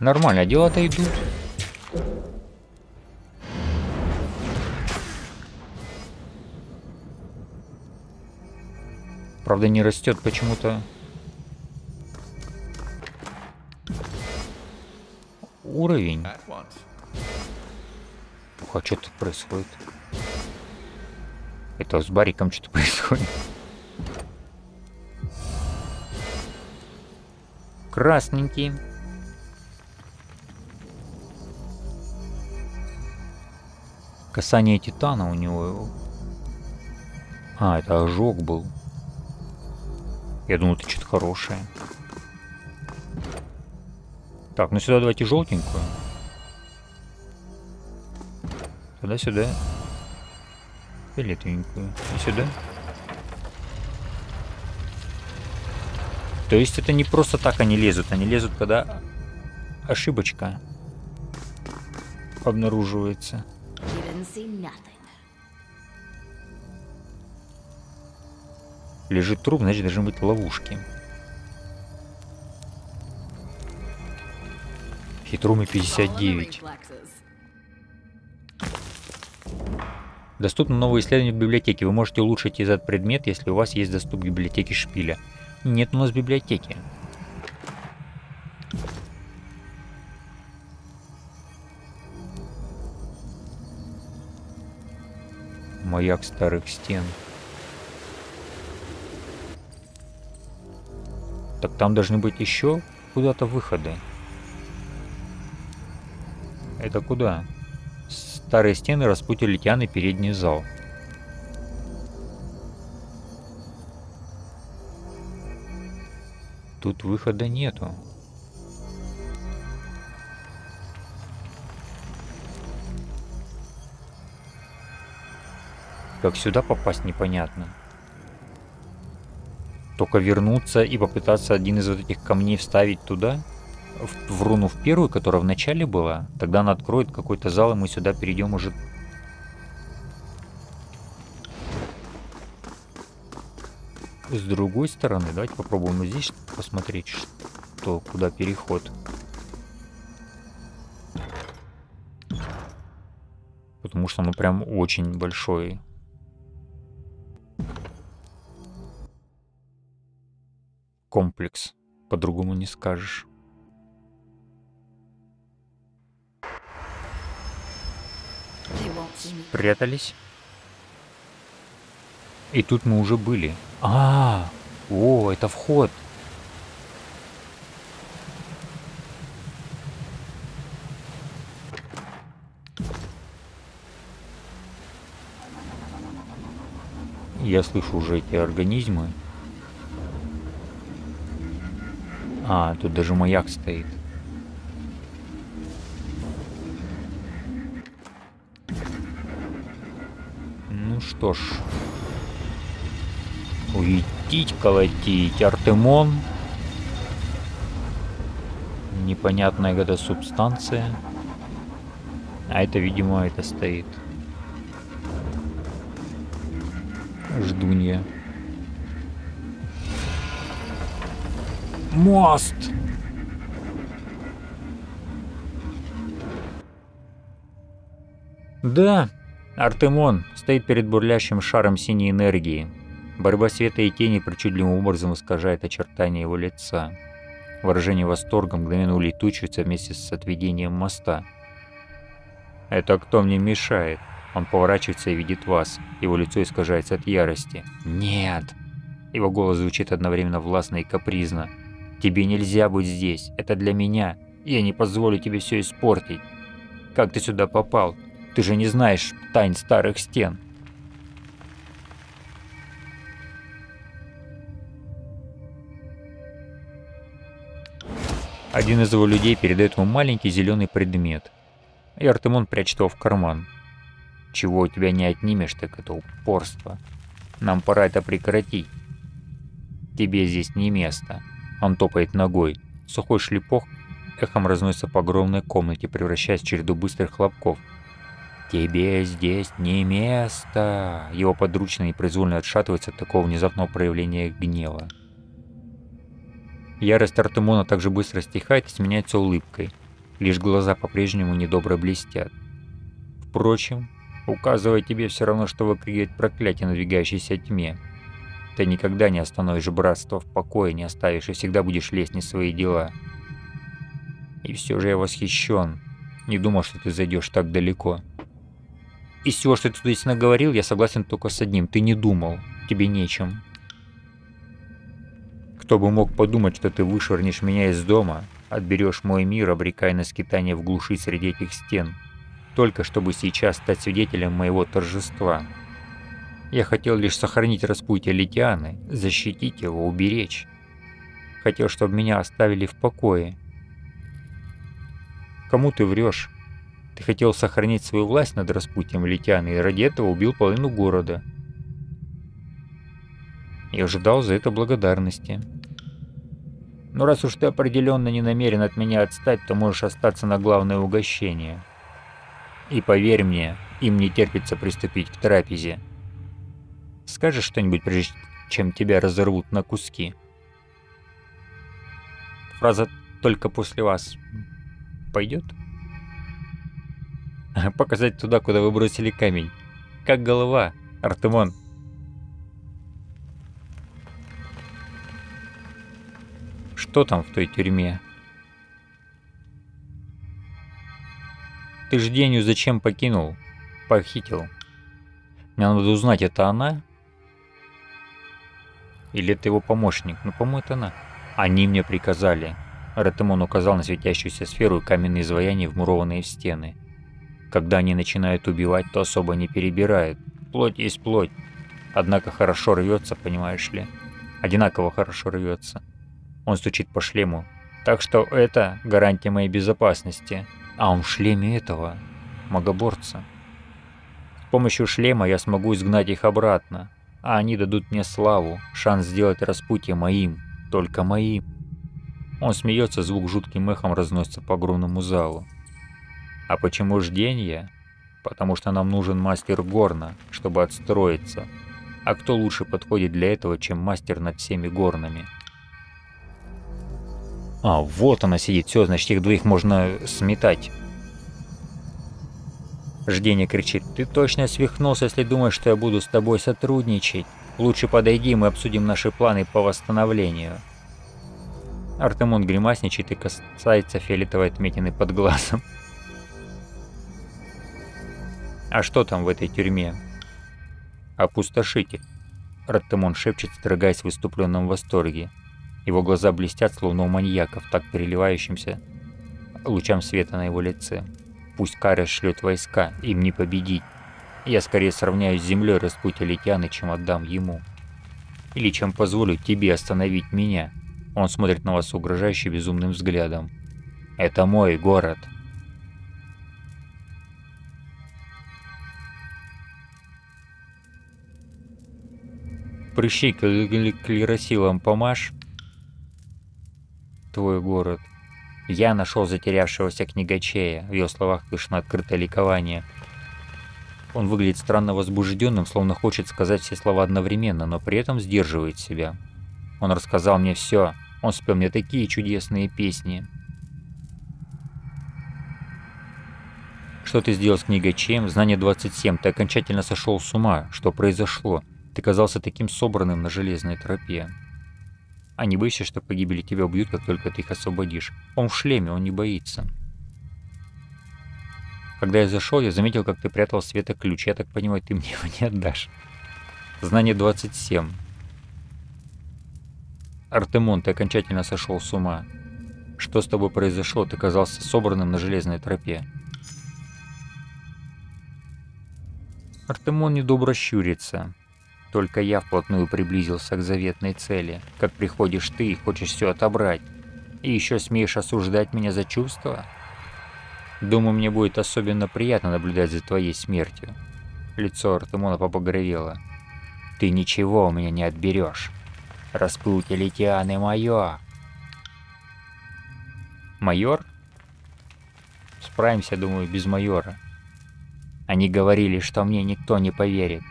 Нормально, дела-то идут. Правда, не растет почему-то. Уровень. Ух, а что тут происходит? Это с Бариком что-то происходит. Красненький. Касание титана у него. А, это ожог был. Я думал, это что-то хорошее. Так, ну сюда давайте желтенькую. Тогда сюда. Фиолетовенькую. И сюда. То есть это не просто так они лезут. Они лезут, когда ошибочка обнаруживается. See nothing. Лежит труп, значит должны быть ловушки. The 59. reflexes. Доступно новые исследования в библиотеке. Вы можете улучшить этот предмет, если у вас есть доступ к библиотеке шпиля. Нет у нас библиотеки. Маяк старых стен. Так там должны быть еще куда-то выходы. Это куда? Старые стены распутили и передний зал. Тут выхода нету. Как сюда попасть, непонятно. Только вернуться и попытаться один из вот этих камней вставить туда, в, в руну в первую, которая в начале была, тогда она откроет какой-то зал, и мы сюда перейдем уже. С другой стороны, давайте попробуем здесь посмотреть, что, куда переход. Потому что оно прям очень большое. Комплекс. По-другому не скажешь. Прятались. И тут мы уже были. А, о, это вход. Я слышу уже эти организмы. А, тут даже маяк стоит. Ну что ж. Уйдить, колотить. Артемон. Непонятная какая-то субстанция. А это, видимо, это стоит. Ждунья. Мост! Да, Артемон стоит перед бурлящим шаром синей энергии. Борьба света и тени причудливым образом искажает очертания его лица. Выражение восторга мгновенно улетучивается вместе с отведением моста. «Это кто мне мешает?» Он поворачивается и видит вас. Его лицо искажается от ярости. «Нет!» Его голос звучит одновременно властно и капризно. Тебе нельзя быть здесь. Это для меня. Я не позволю тебе все испортить. Как ты сюда попал? Ты же не знаешь тайн старых стен. Один из его людей передает ему маленький зеленый предмет. И Артемон прячет его в карман. Чего у тебя не отнимешь, так это упорство. Нам пора это прекратить. Тебе здесь не место. Он топает ногой. Сухой шлепок эхом разносится по огромной комнате, превращаясь в череду быстрых хлопков. «Тебе здесь не место!» Его подручный непроизвольно отшатывается от такого внезапного проявления гнева. Ярость Артемона также быстро стихает и сменяется улыбкой. Лишь глаза по-прежнему недобро блестят. Впрочем, указывая тебе все равно, что выкрикивать проклятие надвигающейся тьме. Ты никогда не остановишь братство в покое, не оставишь и всегда будешь лезть не свои дела. И все же я восхищен. Не думал, что ты зайдешь так далеко. Из всего, что ты здесь наговорил, я согласен только с одним. Ты не думал. Тебе нечем. Кто бы мог подумать, что ты вышвырнешь меня из дома, отберешь мой мир, обрекая на скитание в глуши среди этих стен, только чтобы сейчас стать свидетелем моего торжества. Я хотел лишь сохранить распутье Литианы, защитить его, уберечь. Хотел, чтобы меня оставили в покое. Кому ты врешь? Ты хотел сохранить свою власть над распутьем Литианы и ради этого убил половину города. И ожидал за это благодарности. Но раз уж ты определенно не намерен от меня отстать, то можешь остаться на главное угощение. И поверь мне, им не терпится приступить к трапезе. Скажешь что-нибудь, прежде чем тебя разорвут на куски? Фраза «только после вас» пойдет? Показать туда, куда вы бросили камень. Как голова, Артемон. Что там в той тюрьме? Ты ж Деню зачем покинул? Похитил. Мне надо узнать, это она? Или это его помощник? Ну, по-моему, это она. Они мне приказали. Ретемон указал на светящуюся сферу и каменные изваяния, вмурованные в стены. Когда они начинают убивать, то особо не перебирают. Плоть есть плоть. Однако хорошо рвется, понимаешь ли. Одинаково хорошо рвется. Он стучит по шлему. Так что это гарантия моей безопасности. А он в шлеме этого, магоборца. С помощью шлема я смогу изгнать их обратно. А они дадут мне славу, шанс сделать распутье моим, только моим. Он смеется, звук жутким эхом разносится по огромному залу. А почему ждение? Потому что нам нужен мастер горна, чтобы отстроиться. А кто лучше подходит для этого, чем мастер над всеми горнами? А, вот она сидит. Все, значит, их двоих можно сметать. Ждение кричит. Ты точно свихнулся, если думаешь, что я буду с тобой сотрудничать. Лучше подойди, мы обсудим наши планы по восстановлению. Артемон гримасничает и касается фиолетовой отметины под глазом. А что там в этой тюрьме? Опустошитель. Артемон шепчет, строгаясь в выступленном восторге. Его глаза блестят, словно у маньяка, так переливающимся лучам света на его лице. Пусть Каря шлет войска, им не победить. Я скорее сравняюсь с землей распутья Литяны, чем отдам ему. Или чем позволю тебе остановить меня. Он смотрит на вас угрожающе безумным взглядом. «Это мой город!» Прыщи клеросилом помашь. Твой город. Я нашел затерявшегося книгачея. В ее словах слышно открытое ликование. Он выглядит странно возбужденным, словно хочет сказать все слова одновременно, но при этом сдерживает себя. Он рассказал мне все. Он спел мне такие чудесные песни. Что ты сделал с книгой Чем? Знание 27. Ты окончательно сошел с ума. Что произошло? Ты казался таким собранным на железной тропе. А не бойся, что погибели тебя убьют, как только ты их освободишь. Он в шлеме, он не боится. Когда я зашел, я заметил, как ты прятал света ключ. Я так понимаю, ты мне его не отдашь. Знание 27. Артемон, ты окончательно сошел с ума. Что с тобой произошло? Ты казался собранным на железной тропе. Артемон недобро щурится. Только я вплотную приблизился к заветной цели. Как приходишь ты и хочешь все отобрать. И еще смеешь осуждать меня за чувства? Думаю, мне будет особенно приятно наблюдать за твоей смертью. Лицо Артемона побагровело. Ты ничего у меня не отберешь. Распутье Литианы мое. Майор? Справимся, думаю, без майора. Они говорили, что мне никто не поверит,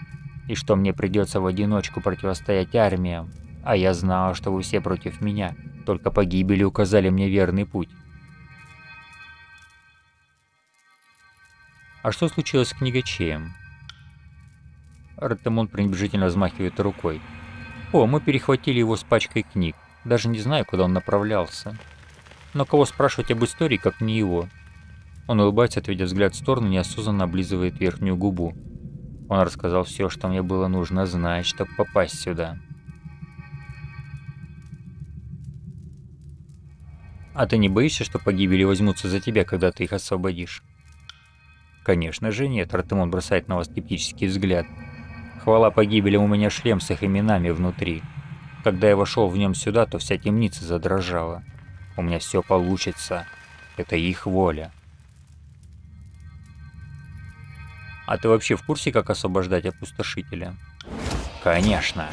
и что мне придется в одиночку противостоять армиям, а я знал, что вы все против меня, только погибели указали мне верный путь. А что случилось с книгачеем? Артемон пренебрежительно взмахивает рукой. О, мы перехватили его с пачкой книг. Даже не знаю, куда он направлялся. Но кого спрашивать об истории, как не его? Он улыбается, отведя взгляд в сторону, неосознанно облизывает верхнюю губу. Он рассказал все, что мне было нужно знать, чтобы попасть сюда. А ты не боишься, что погибели возьмутся за тебя, когда ты их освободишь? Конечно же нет, Артемон бросает на вас скептический взгляд. Хвала погибелям у меня шлем с их именами внутри. Когда я вошел в нем сюда, то вся темница задрожала. У меня все получится. Это их воля. А ты вообще в курсе, как освобождать опустошителя? Конечно.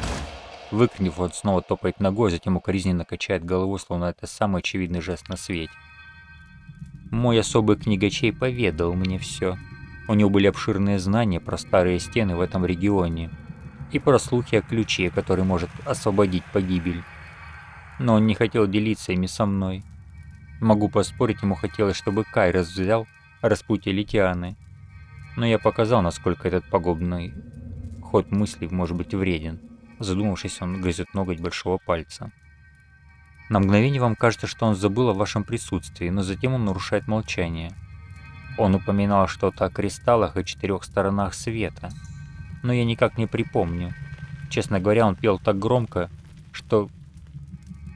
Выкрикнув, он снова топает ногой, затем укоризненно качает головой, словно это самый очевидный жест на свете. Мой особый книгачей поведал мне все. У него были обширные знания про старые стены в этом регионе и про слухи о ключе, который может освободить погибель. Но он не хотел делиться ими со мной. Могу поспорить, ему хотелось, чтобы Кайрос взял распутье Литианы. Но я показал, насколько этот пагубный ход мыслей может быть вреден. Задумавшись, он грызет ноготь большого пальца. На мгновение вам кажется, что он забыл о вашем присутствии, но затем он нарушает молчание. Он упоминал что-то о кристаллах и четырех сторонах света, но я никак не припомню. Честно говоря, он пел так громко, что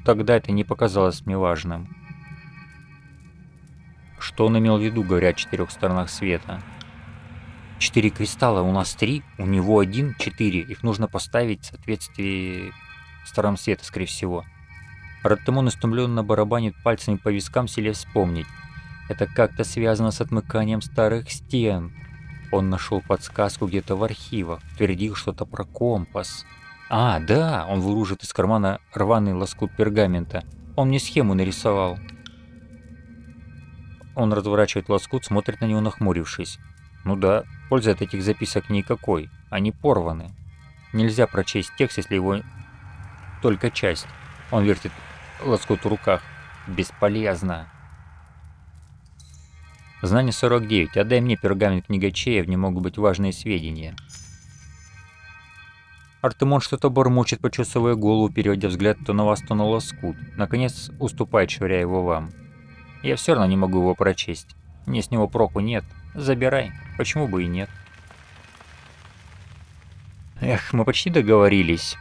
тогда это не показалось мне важным. Что он имел в виду, говоря о четырех сторонах света? Четыре кристалла, у нас три, у него один, четыре. Их нужно поставить в соответствии сторонам света, скорее всего. Раттемон истумленно барабанит пальцами по вискам, селе вспомнить. Это как-то связано с отмыканием старых стен. Он нашел подсказку где-то в архивах, твердил что-то про компас. А, да, он выужит из кармана рваный лоскут пергамента. Он мне схему нарисовал. Он разворачивает лоскут, смотрит на него нахмурившись. Ну да, пользы от этих записок никакой, они порваны. Нельзя прочесть текст, если его только часть. Он вертит лоскут в руках. Бесполезно. Знание 49. Отдай мне пергамент книгачея, в нем могут быть важные сведения. Артемон что-то бормочет, почесывая голову, переводя взгляд то на вас, то на лоскут. Наконец, уступает, швыряя его вам. Я все равно не могу его прочесть. Мне с него проку нет. Забирай. Почему бы и нет? Эх, мы почти договорились.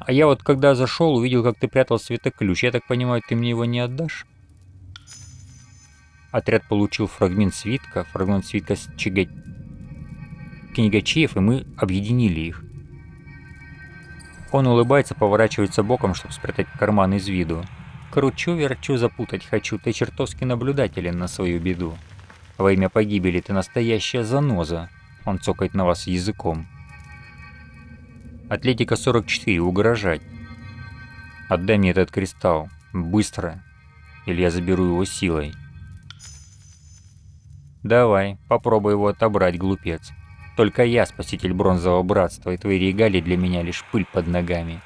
А я вот когда зашел, увидел, как ты прятал светоключ. Я так понимаю, ты мне его не отдашь? Отряд получил фрагмент свитка, фрагмент свитка с чига... книгачеев, и мы объединили их. Он улыбается, поворачивается боком, чтобы спрятать карман из виду. Кручу-верчу, запутать хочу, ты чертовски наблюдателен на свою беду. Во имя погибели ты настоящая заноза. Он цокает на вас языком. Атлетика 44, угрожать. Отдай мне этот кристалл. Быстро. Или я заберу его силой. Давай, попробуй его отобрать, глупец. Только я, спаситель бронзового братства, и твои регалии для меня лишь пыль под ногами.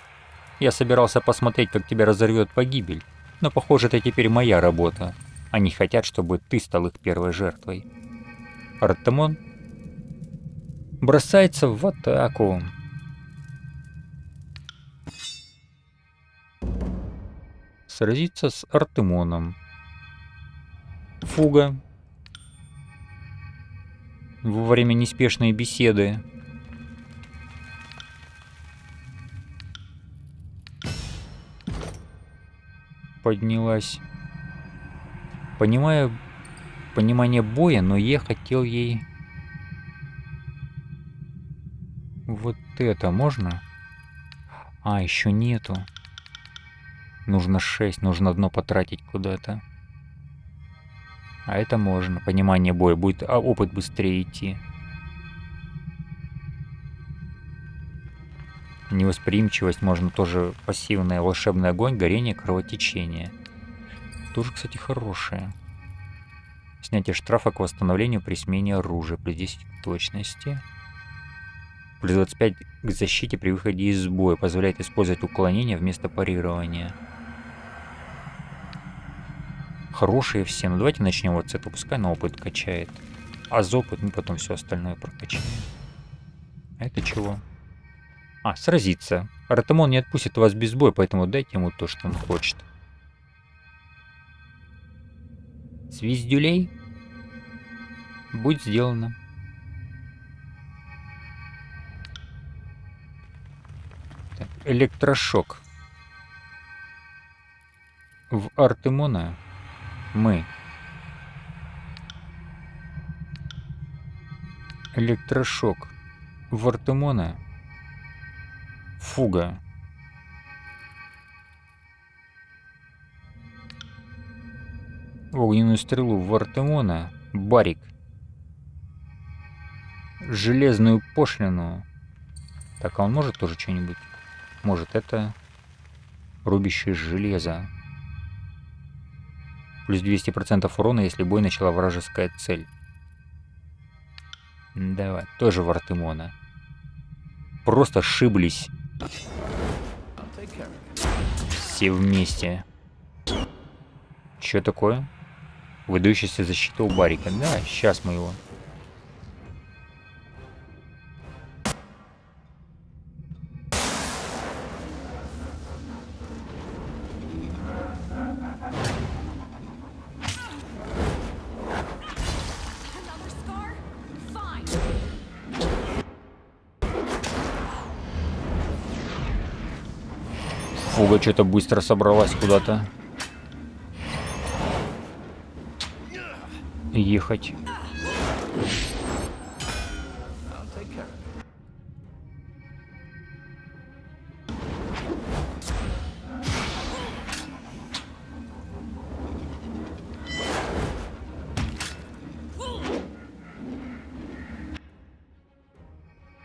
Я собирался посмотреть, как тебя разорвет погибель, но похоже, это теперь моя работа. Они хотят, чтобы ты стал их первой жертвой. Артемон бросается в атаку. сразиться с Артемоном. Фуга. Во время неспешной беседы. поднялась. Понимаю понимание боя, но я хотел ей... Вот это можно? А, еще нету. Нужно 6, нужно одно потратить куда-то. А это можно. Понимание боя. Будет а, опыт быстрее идти. Невосприимчивость можно тоже пассивная. Волшебный огонь, горение, кровотечение. Тоже, кстати, хорошее. Снятие штрафа к восстановлению при смене оружия. Плюс 10 к точности. Плюс 25 к защите при выходе из боя. Позволяет использовать уклонение вместо парирования. Хорошие все. Ну давайте начнем вот с этого. Пускай на опыт качает. А за опыт мы потом все остальное прокачаем. А это чего? А, сразиться. Артемон не отпустит вас без боя, поэтому дайте ему то, что он хочет. Звездюлей? Будь сделано. Так, электрошок. В Артемона мы электрошок в Артемона фуга огненную стрелу в Артемона барик железную пошлину так а он может тоже что-нибудь может это рубящее железо Плюс 200% урона, если бой начала вражеская цель. Давай, тоже в Артемона. Просто шиблись. Все вместе. Что такое? Выдающаяся защита у Барика. Да, сейчас мы его. Фуга что-то быстро собралась куда-то. Ехать.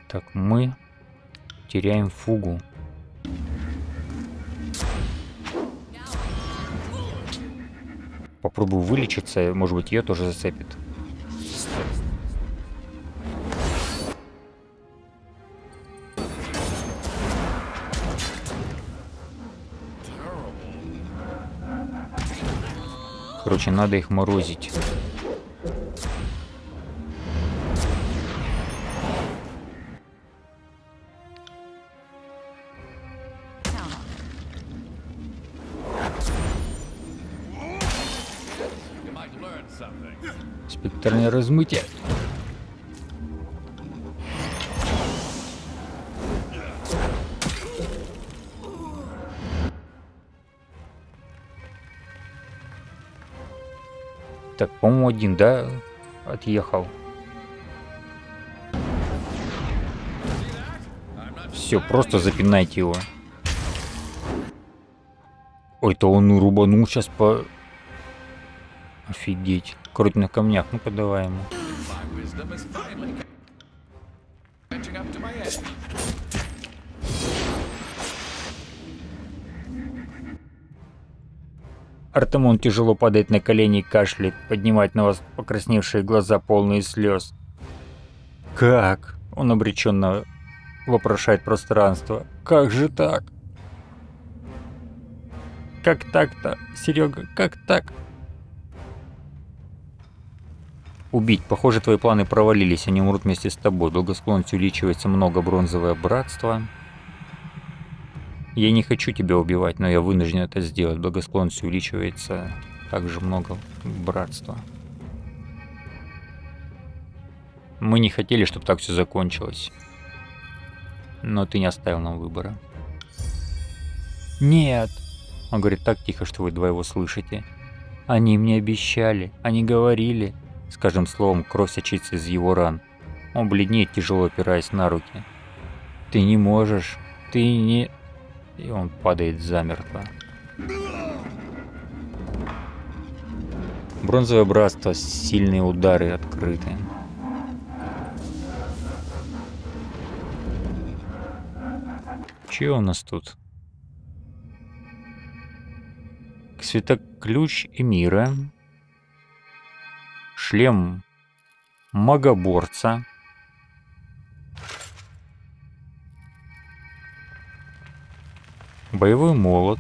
Так, мы теряем фугу. Попробую вылечиться, может быть, ее тоже зацепит. Короче, надо их морозить. Размытие. Так, по-моему, один, да, отъехал. Все, просто запинайте его. Ой, то он рубанул сейчас по... Офигеть. Круть на камнях. Ну-ка давай ему. Артемон тяжело падает на колени и кашляет, поднимает на вас покрасневшие глаза, полные слез. «Как?» — он обреченно вопрошает пространство. «Как же так?» «Как так-то, Серега, как так?» Убить. Похоже, твои планы провалились, они умрут вместе с тобой. Благосклонность увеличивается много бронзовое братство. Я не хочу тебя убивать, но я вынужден это сделать. Благосклонность увеличивается также много братства. Мы не хотели, чтобы так все закончилось. Но ты не оставил нам выбора. Нет. Он говорит так тихо, что вы два его слышите. Они мне обещали, они говорили. С каждым словом кровь сочится из его ран. Он бледнеет, тяжело опираясь на руки. Ты не можешь, ты не... И он падает замертво. Бронзовое братство, сильные удары открыты. Че у нас тут? Светоключ Эмира. Шлем магоборца. Боевой молот.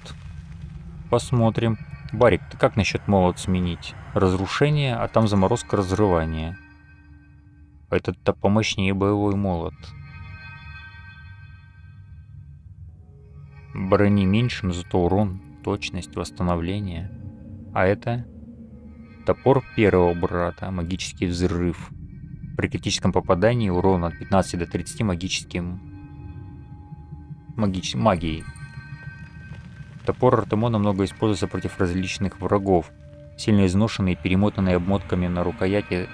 Посмотрим. Барик, ты как насчет молот сменить? Разрушение, а там заморозка разрывания. Этот-то помощнее боевой молот. Брони меньше, но зато урон, точность, восстановление. А это топор первого брата, магический взрыв. При критическом попадании урон от 15 до 30 магическим магич... магией. Топор Артемона много используется против различных врагов. Сильно изношенные, перемотанные обмотками на рукояти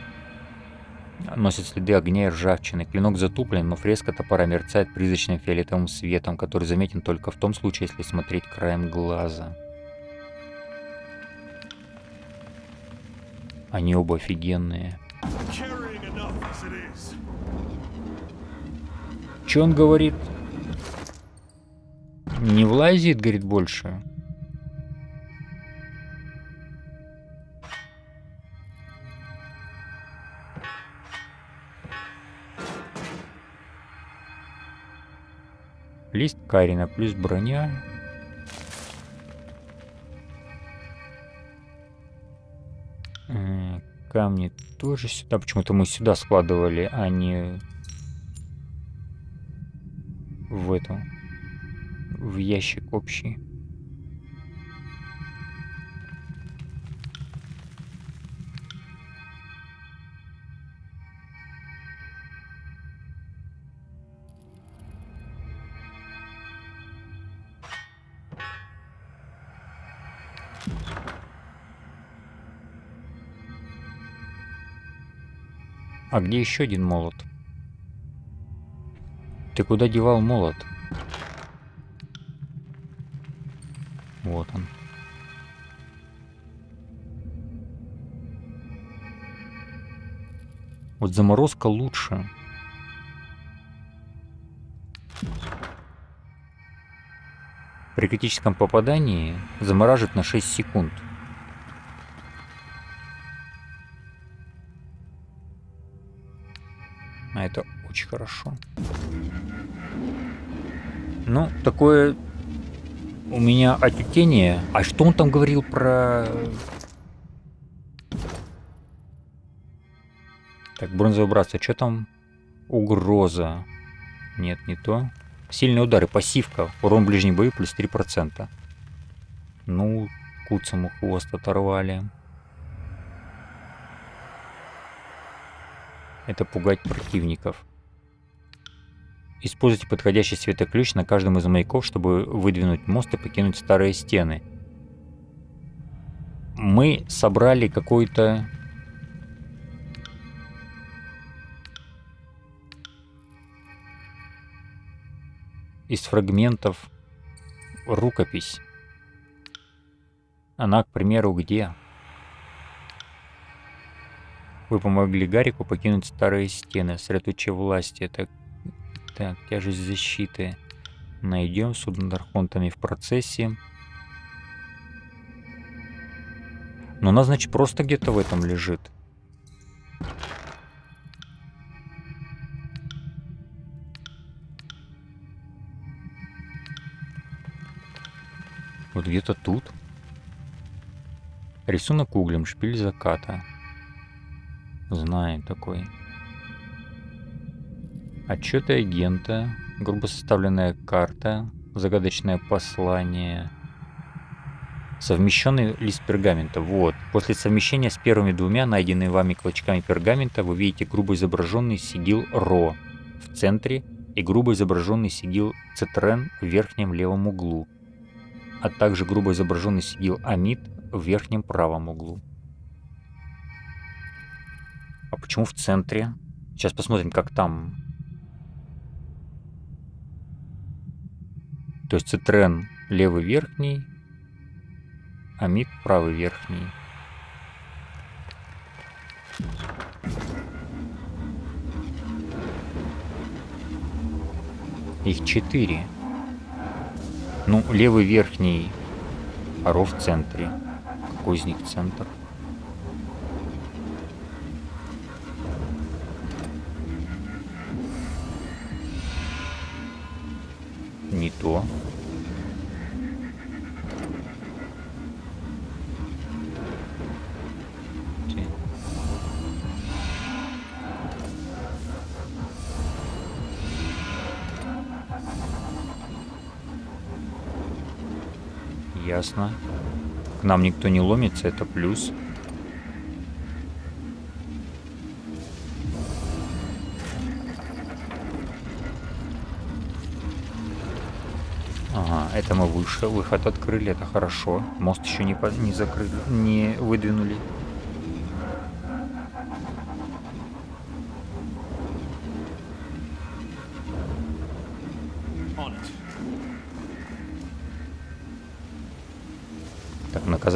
носят следы огня и ржавчины. Клинок затуплен, но фреска топора мерцает призрачным фиолетовым светом, который заметен только в том случае, если смотреть краем глаза. Они оба офигенные. Че он говорит? Не влазит, говорит, больше. Лист Карина плюс броня. Камни тоже сюда. Почему-то мы сюда складывали, а не в этом в ящик общий. А где еще один молот? Ты куда девал молот? Вот он. Вот заморозка лучше. При критическом попадании замораживает на 6 секунд. Такое у меня отютение. А что он там говорил про... Так, бронзовое братство. Что там? Угроза. Нет, не то. Сильные удары. Пассивка. Урон ближней бои плюс 3%. Ну, куцему хвост оторвали. Это пугать противников. Используйте подходящий светоключ на каждом из маяков, чтобы выдвинуть мост и покинуть старые стены. Мы собрали какой-то... Из фрагментов рукопись. Она, к примеру, где? Вы помогли Гарику покинуть старые стены, средоточие власти. Это так, тяжесть защиты. Найдем с архонтами в процессе. Но она, значит, просто где-то в этом лежит. Вот где-то тут. Рисунок углем, шпиль заката. Знаю такой. Отчеты агента, грубо составленная карта, загадочное послание, совмещенный лист пергамента. Вот. После совмещения с первыми двумя найденными вами клочками пергамента вы видите грубо изображенный сигил РО в центре и грубо изображенный сигил Цитрен в верхнем левом углу. а также грубо изображенный сигил Амид в верхнем правом углу. А почему в центре? Сейчас посмотрим, как там. То есть Цитрен левый верхний, Амид правый верхний. Их четыре. Ну, левый верхний Аро в центре. Них центр? Не то. Ясно. К нам никто не ломится, это плюс. Ага, это мы выше, выход открыли, это хорошо. Мост еще не, по- не закрыли, не выдвинули.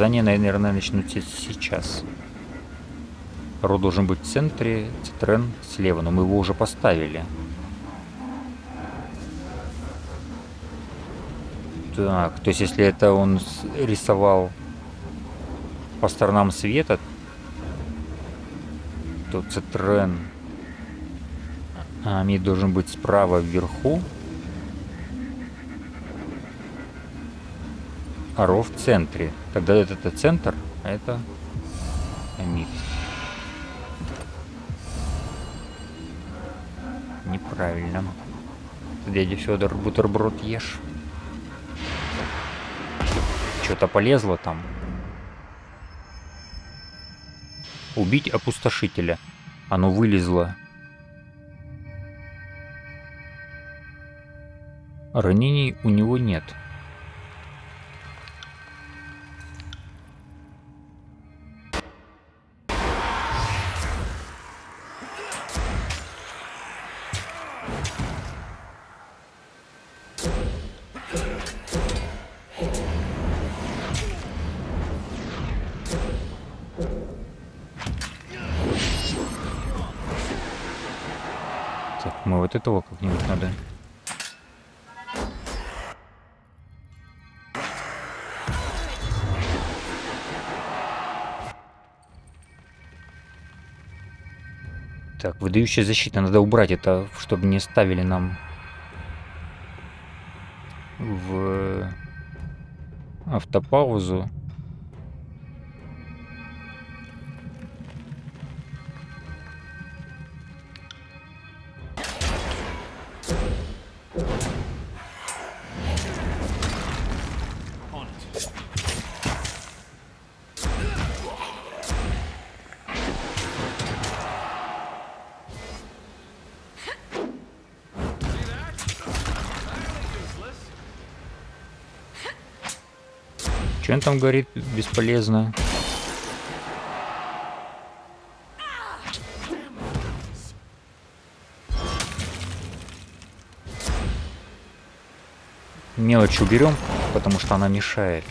Наказание, наверное, начнутся сейчас. Ро должен быть в центре, Цитрен слева, но мы его уже поставили. Так, то есть если это он рисовал по сторонам света, то Цитрен Амид должен быть справа вверху, а Ро в центре. Тогда это, это центр, а это Амид. Неправильно. Дядя Федор, бутерброд ешь. Что-то полезло там. Убить опустошителя. Оно вылезло. Ранений у него нет. Этого как-нибудь надо. Так, выдающая защита. Надо убрать это, чтобы не ставили нам в автопаузу. Говорит? Бесполезно. Мелочь уберем, потому что она мешает.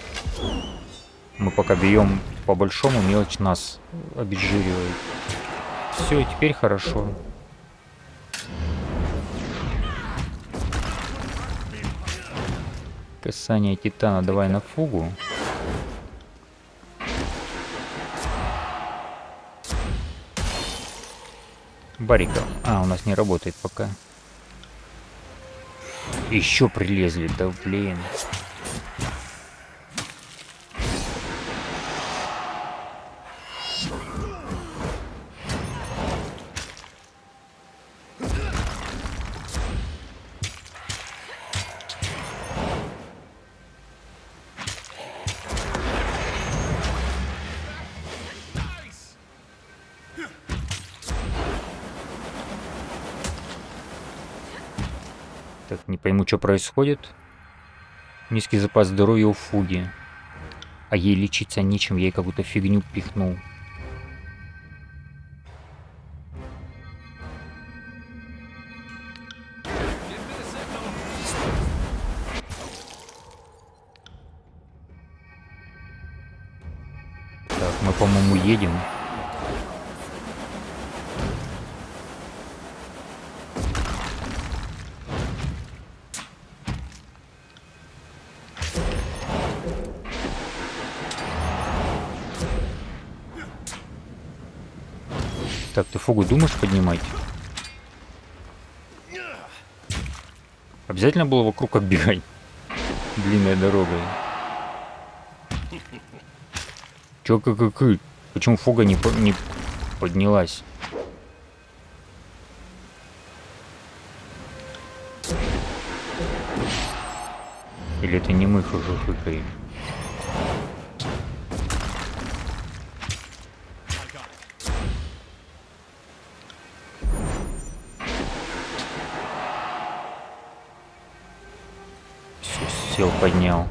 Мы пока бьем по большому, мелочь нас обезжиривает. Все, теперь хорошо. Касание титана давай на фугу. Барика. А, у нас не работает пока. Еще прилезли, да блин. Что происходит. Низкий запас здоровья у Фуги. А ей лечиться нечем, я ей какую-то фигню пихнул. Думаешь поднимать? Обязательно было вокруг оббегать длинной дорогой. Чё как как Почему фуга не, по- не поднялась? Или это не мы хыхыкаем? Сел, поднял.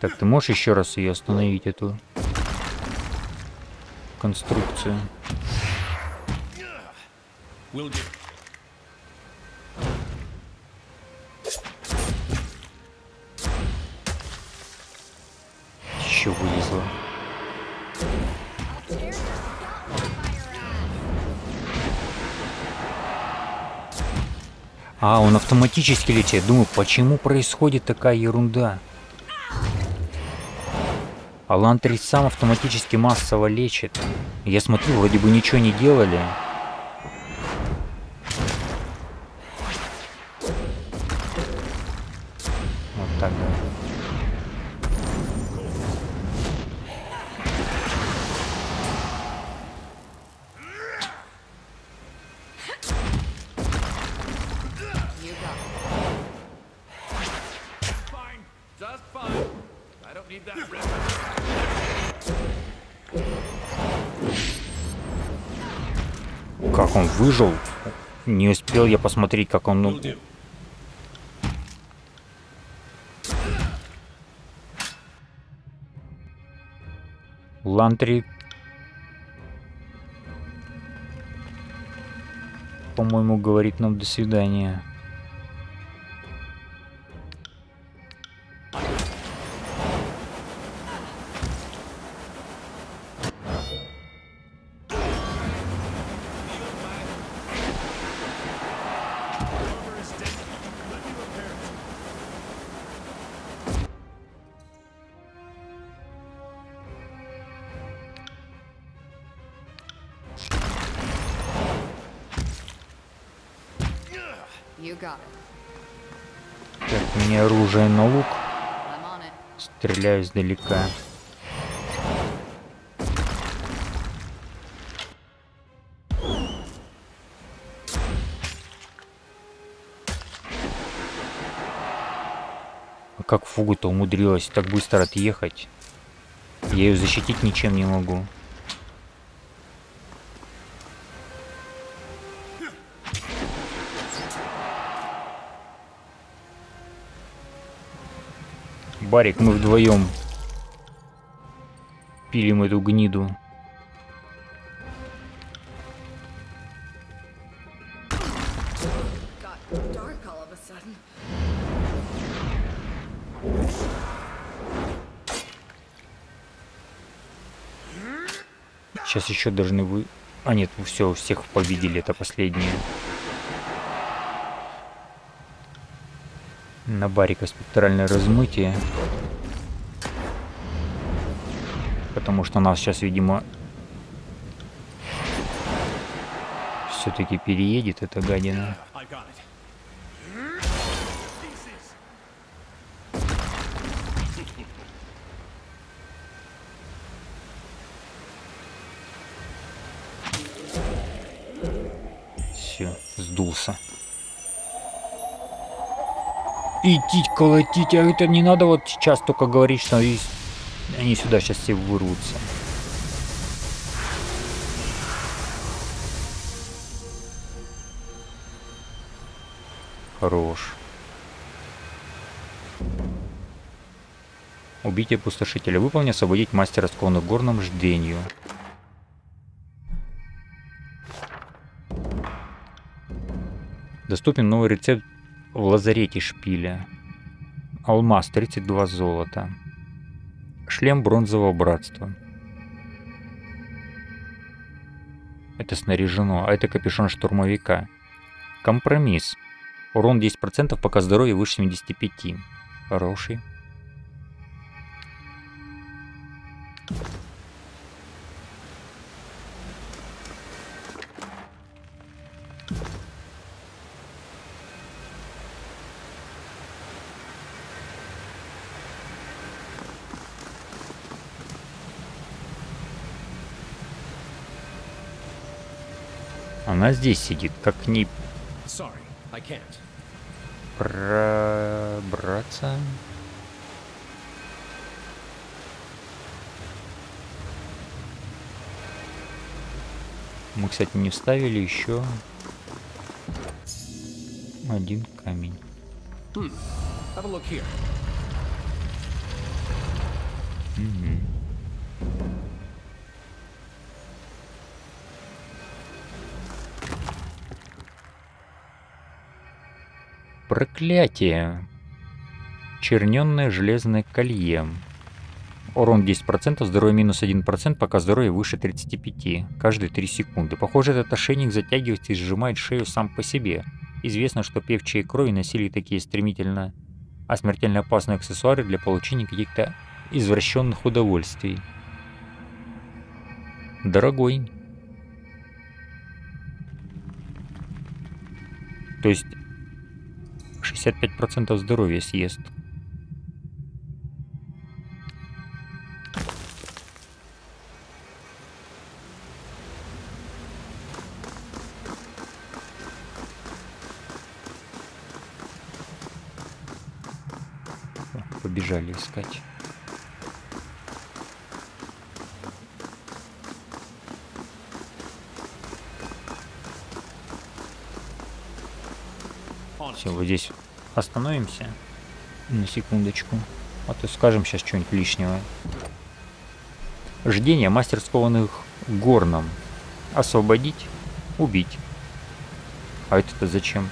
Так, ты можешь еще раз ее остановить, эту конструкцию? А, он автоматически летит. Думаю, почему происходит такая ерунда? А Лантри сам автоматически массово лечит. Я смотрю, вроде бы ничего не делали. Успел я посмотреть, как он... ну. Лантри... По-моему, говорит нам до свидания. Так, у меня оружие на лук. Стреляю издалека. А как фугу-то умудрилась так быстро отъехать? Я ее защитить ничем не могу. Барик, мы вдвоем пилим эту гниду. Сейчас еще должны вы... А нет, все, всех победили, это последнее. На барика спектральное размытие. Потому что нас сейчас, видимо, все-таки переедет эта гадина. колотить, а это не надо вот сейчас только говорить, что они сюда сейчас все вырвутся. Хорош. Убить пустошителя Выполни освободить мастера склонных горном ждению. Доступен новый рецепт в лазарете шпиля. Алмаз 32 золота. Шлем бронзового братства. Это снаряжено, а это капюшон штурмовика. Компромисс. Урон 10%, пока здоровье выше 75. Хороший. Она здесь сидит, как can't. пробраться. Мы, кстати, не вставили еще один камень. Have Проклятие. Черненное железное колье. Урон 10%, здоровье минус 1%, пока здоровье выше 35, каждые 3 секунды. Похоже, этот ошейник затягивается и сжимает шею сам по себе. Известно, что певчие крови носили такие стремительно, а смертельно опасные аксессуары для получения каких-то извращенных удовольствий. Дорогой. То есть 65% здоровья съест. Побежали искать. Все, вот здесь остановимся на секундочку. А то скажем сейчас что-нибудь лишнего. Ждение мастер скованных горном. Освободить, убить. А это-то зачем?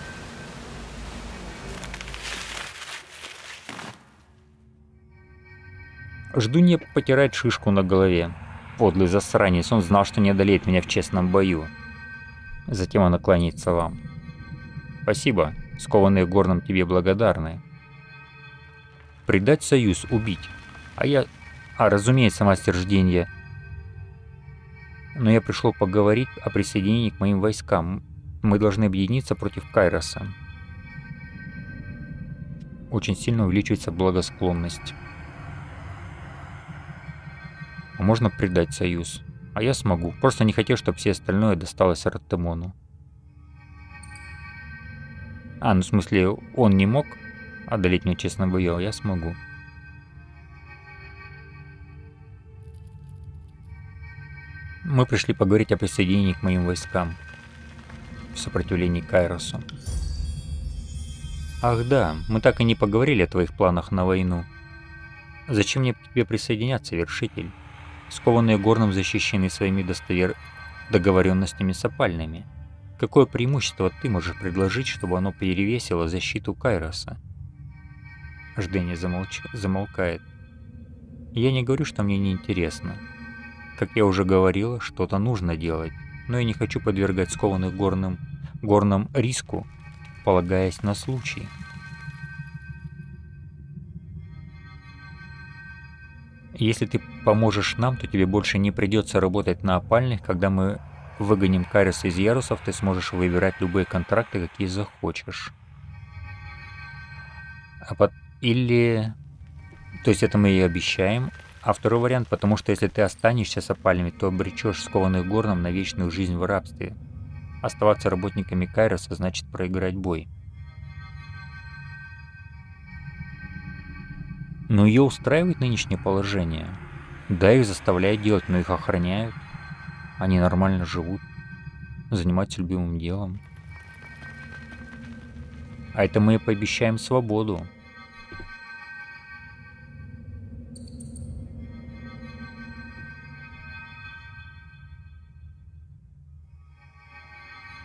Жду не потирать шишку на голове. Подлый засранец, он знал, что не одолеет меня в честном бою. Затем она кланяется вам. Спасибо, скованные горном тебе благодарны. Предать союз, убить. А я... А, разумеется, мастер ждения. Но я пришел поговорить о присоединении к моим войскам. Мы должны объединиться против Кайроса. Очень сильно увеличивается благосклонность. Можно предать союз. А я смогу. Просто не хотел, чтобы все остальное досталось Раттемону. А, ну в смысле, он не мог одолеть меня честно бою, а я смогу. Мы пришли поговорить о присоединении к моим войскам в сопротивлении Кайросу. Ах да, мы так и не поговорили о твоих планах на войну. Зачем мне к тебе присоединяться, вершитель? Скованные горном защищены своими достовер... договоренностями с опальными. Какое преимущество ты можешь предложить, чтобы оно перевесило защиту Кайроса? Ждение замолч... замолкает. Я не говорю, что мне не интересно. Как я уже говорила, что-то нужно делать, но я не хочу подвергать скованных горным, горном риску, полагаясь на случай. Если ты поможешь нам, то тебе больше не придется работать на опальных. Когда мы выгоним Кариса из ярусов, ты сможешь выбирать любые контракты, какие захочешь. А под... Или... То есть это мы и обещаем. А второй вариант, потому что если ты останешься с опальными, то обречешь скованных горном на вечную жизнь в рабстве. Оставаться работниками Кайроса значит проиграть бой. Но ее устраивает нынешнее положение. Да, их заставляют делать, но их охраняют. Они нормально живут, занимаются любимым делом. А это мы пообещаем свободу.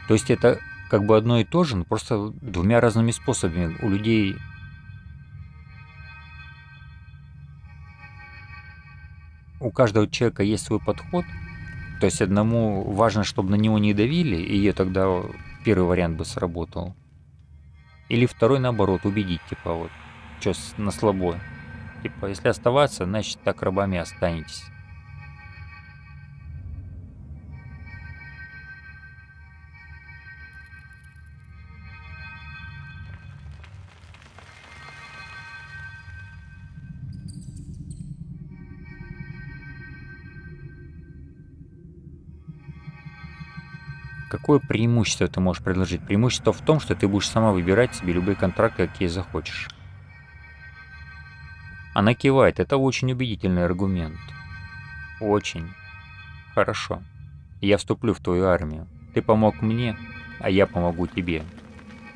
То есть это как бы одно и то же, но просто двумя разными способами. У людей у каждого человека есть свой подход. То есть одному важно, чтобы на него не давили, и тогда первый вариант бы сработал. Или второй наоборот, убедить, типа вот, что на слабо. Типа, если оставаться, значит так рабами останетесь. Какое преимущество ты можешь предложить? Преимущество в том, что ты будешь сама выбирать себе любые контракты, какие захочешь. Она кивает. Это очень убедительный аргумент. Очень. Хорошо. Я вступлю в твою армию. Ты помог мне, а я помогу тебе.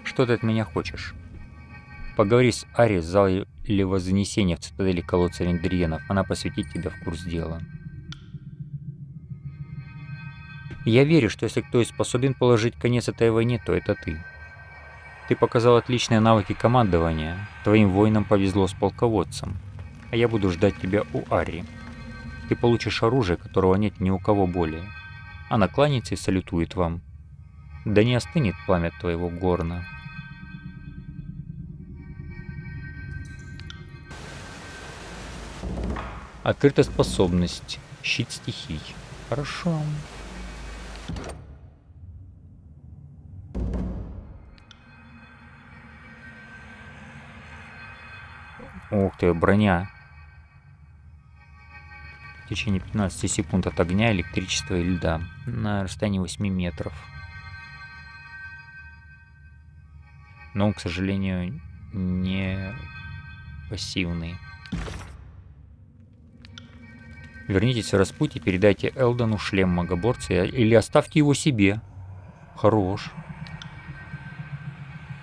Что ты от меня хочешь? Поговори с Ари в зале вознесения в цитадели колодца Вендриенов. Она посвятит тебя в курс дела. Я верю, что если кто и способен положить конец этой войне, то это ты. Ты показал отличные навыки командования. Твоим воинам повезло с полководцем. А я буду ждать тебя у Ари. Ты получишь оружие, которого нет ни у кого более. Она кланяется и салютует вам. Да не остынет пламя твоего горна. Открыта способность. Щит стихий. Хорошо. Ух ты, броня. В течение 15 секунд от огня, электричества и льда. На расстоянии 8 метров. Но к сожалению, не пассивный. Вернитесь в распутье, передайте Элдону шлем магоборца или оставьте его себе. Хорош.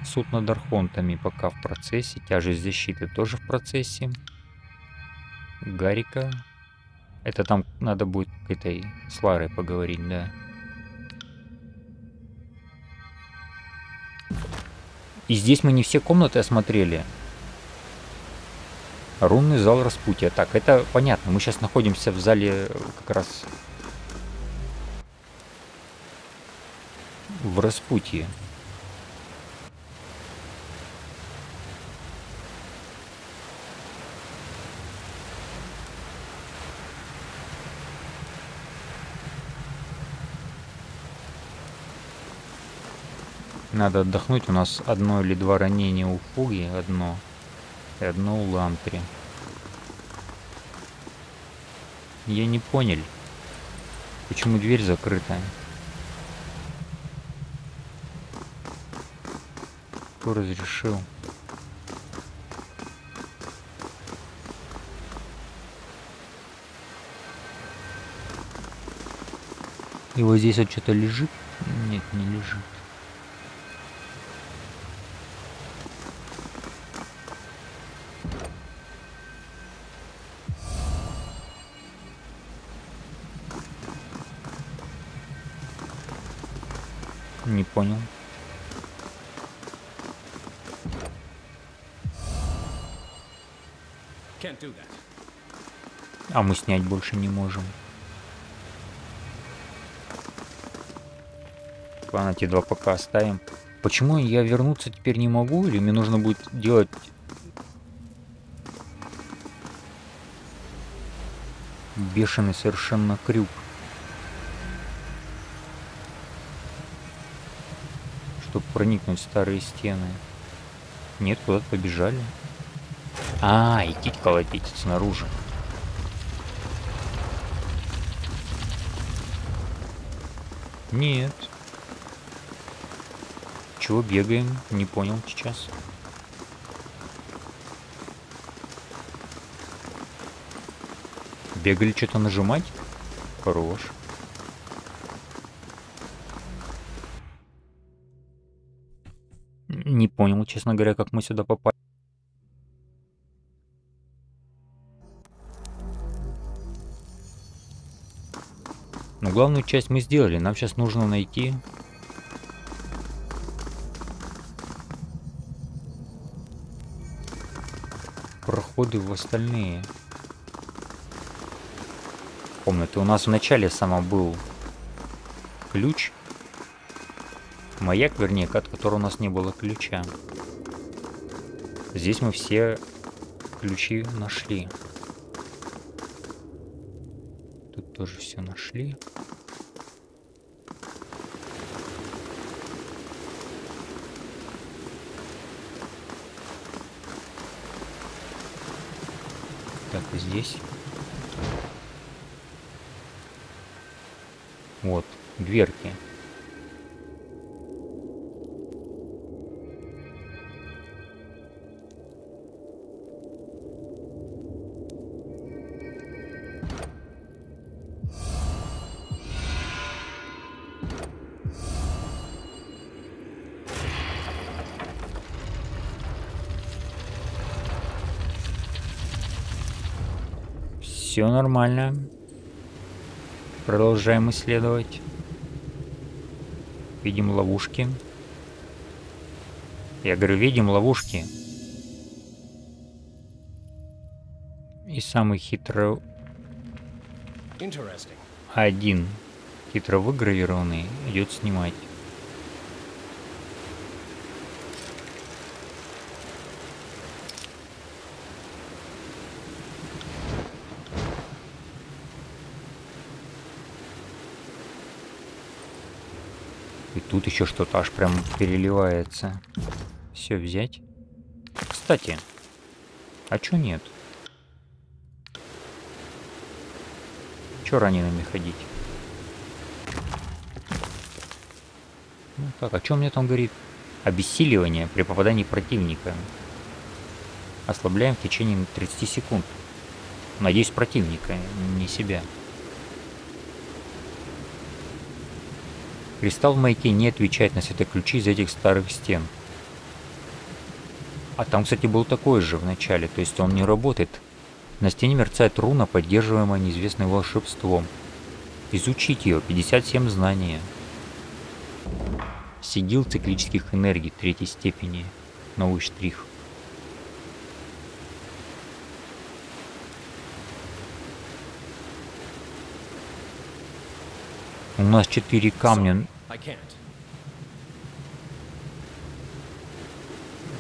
Суд над архонтами пока в процессе. Тяжесть защиты тоже в процессе. Гарика. Это там надо будет к этой с Ларой поговорить, да. И здесь мы не все комнаты осмотрели. Рунный зал распутия. Так, это понятно. Мы сейчас находимся в зале как раз в распутье. Надо отдохнуть. У нас одно или два ранения у Фуги. Одно и одно у лампри. Я не понял, почему дверь закрыта. Кто разрешил? И вот здесь вот что-то лежит? Нет, не лежит. Не понял. А мы снять больше не можем. Ладно, эти два пока оставим. Почему я вернуться теперь не могу? Или мне нужно будет делать... Бешеный совершенно крюк. Чтобы проникнуть в старые стены. Нет, куда-то побежали. А, идите колотить снаружи. Нет. Чего бегаем? Не понял сейчас. Бегали что-то нажимать? Хорош. Не понял, честно говоря, как мы сюда попали. Но главную часть мы сделали. Нам сейчас нужно найти... Проходы в остальные комнаты. У нас в начале само был ключ. Маяк, вернее, от которого у нас не было ключа. Здесь мы все ключи нашли. Тут тоже все нашли. Так, и здесь. Вот, дверки. Все нормально. Продолжаем исследовать. Видим ловушки. Я говорю, видим ловушки. И самый хитро... Один хитро выгравированный идет снимать. Тут еще что-то аж прям переливается. Все взять. Кстати, а чё нет? Чё ранеными ходить? Ну так, а чё мне там говорит? Обессиливание при попадании противника. Ослабляем в течение 30 секунд. Надеюсь, противника, не себя. Кристалл в маяке не отвечает на светоключи из этих старых стен. А там, кстати, был такой же в начале, то есть он не работает. На стене мерцает руна, поддерживаемая неизвестным волшебством. Изучить ее, 57 знания. Сигил циклических энергий третьей степени. Новый штрих. У нас четыре камня.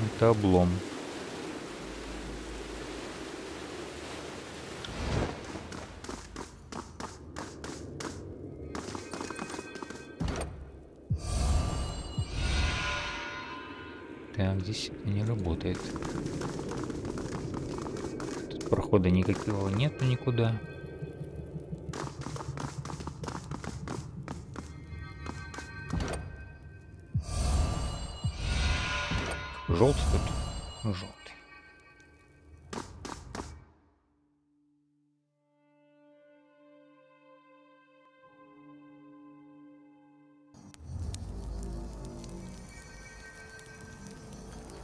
Это облом. Так, здесь не работает. Тут прохода никакого нету никуда. Желтый тут. Желтый.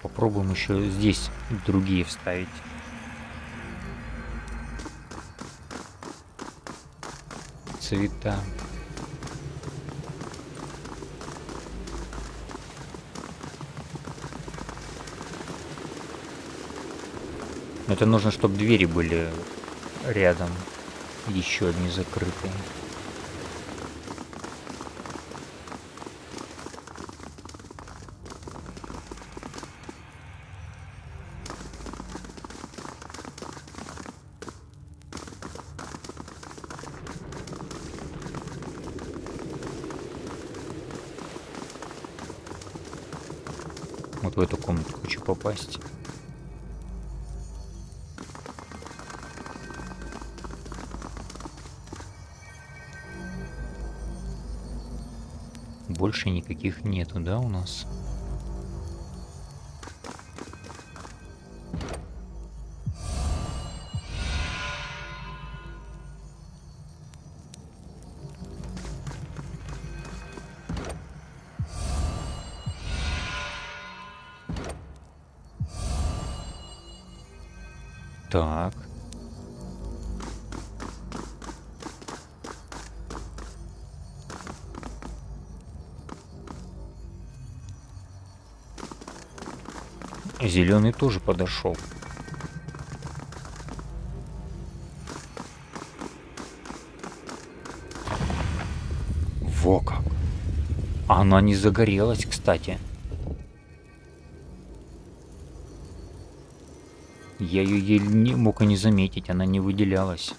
Попробуем еще здесь другие вставить. Цвета. Но это нужно, чтобы двери были рядом. Еще одни закрытые. Никаких нету, да, у нас? Зеленый тоже подошел. Во как. Она не загорелась, кстати. Я ее еле не мог и не заметить, она не выделялась.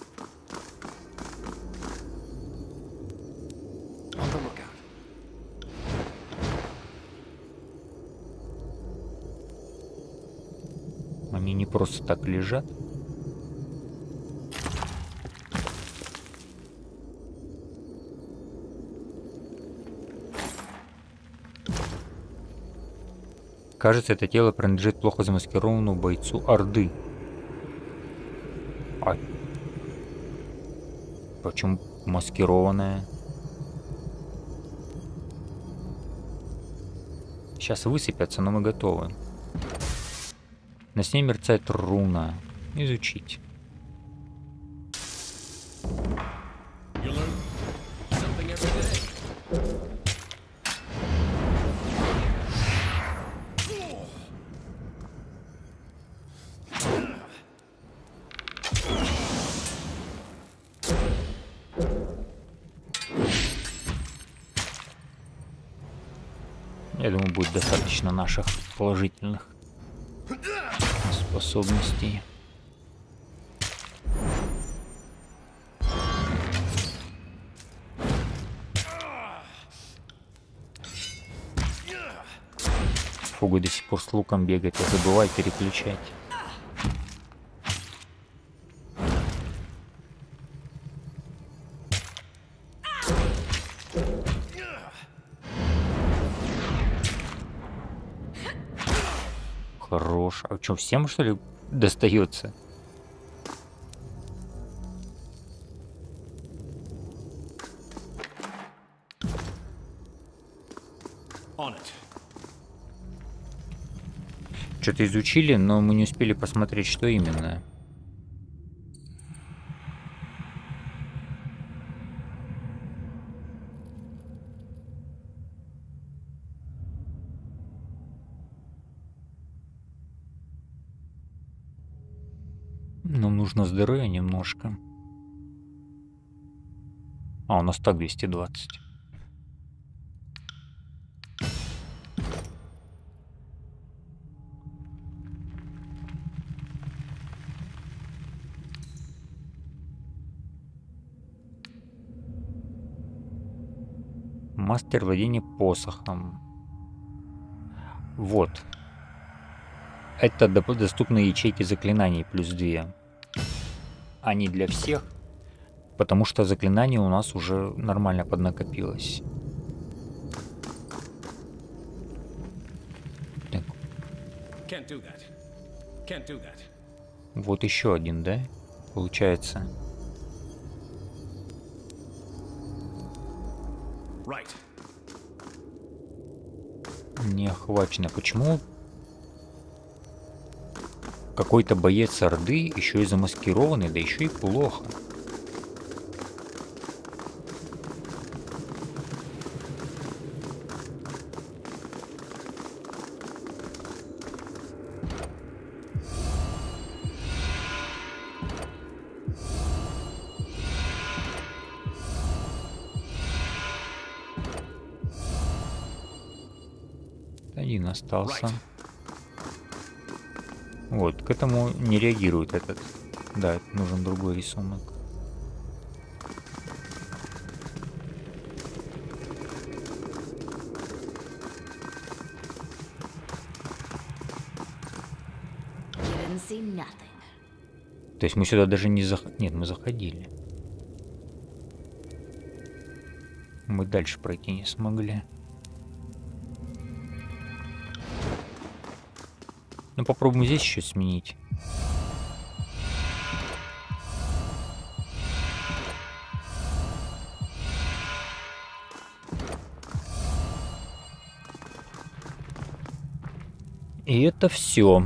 Лежат. Кажется, это тело принадлежит плохо замаскированному бойцу Орды. А почему маскированное? Сейчас высыпятся, но мы готовы. На сне мерцает руна. Изучить. Я думаю, будет достаточно наших положительных способностей. Фугу до сих пор с луком бегает, я забываю переключать. Хорош. А что, всем что ли достается? Что-то изучили, но мы не успели посмотреть, что именно. Немножко. А, у нас так 220. Мастер владения посохом. Вот. Это доступные ячейки заклинаний плюс 2. Они для всех, потому что заклинаний у нас уже нормально поднакопилось. Так, вот еще один, да? Получается. Right. Не охвачено. Почему какой-то боец Орды еще и замаскированный, да еще и плохо? Один остался. Вот, к этому не реагирует этот. Да, нужен другой рисунок. То есть мы сюда даже не заходили. Нет, мы заходили. Мы дальше пройти не смогли. Ну попробуем здесь еще сменить. И это все.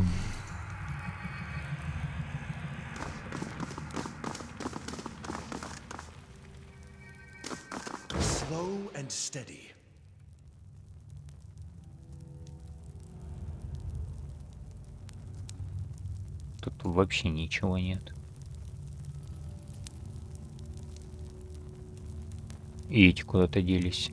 Вообще ничего нет. И эти куда-то делись.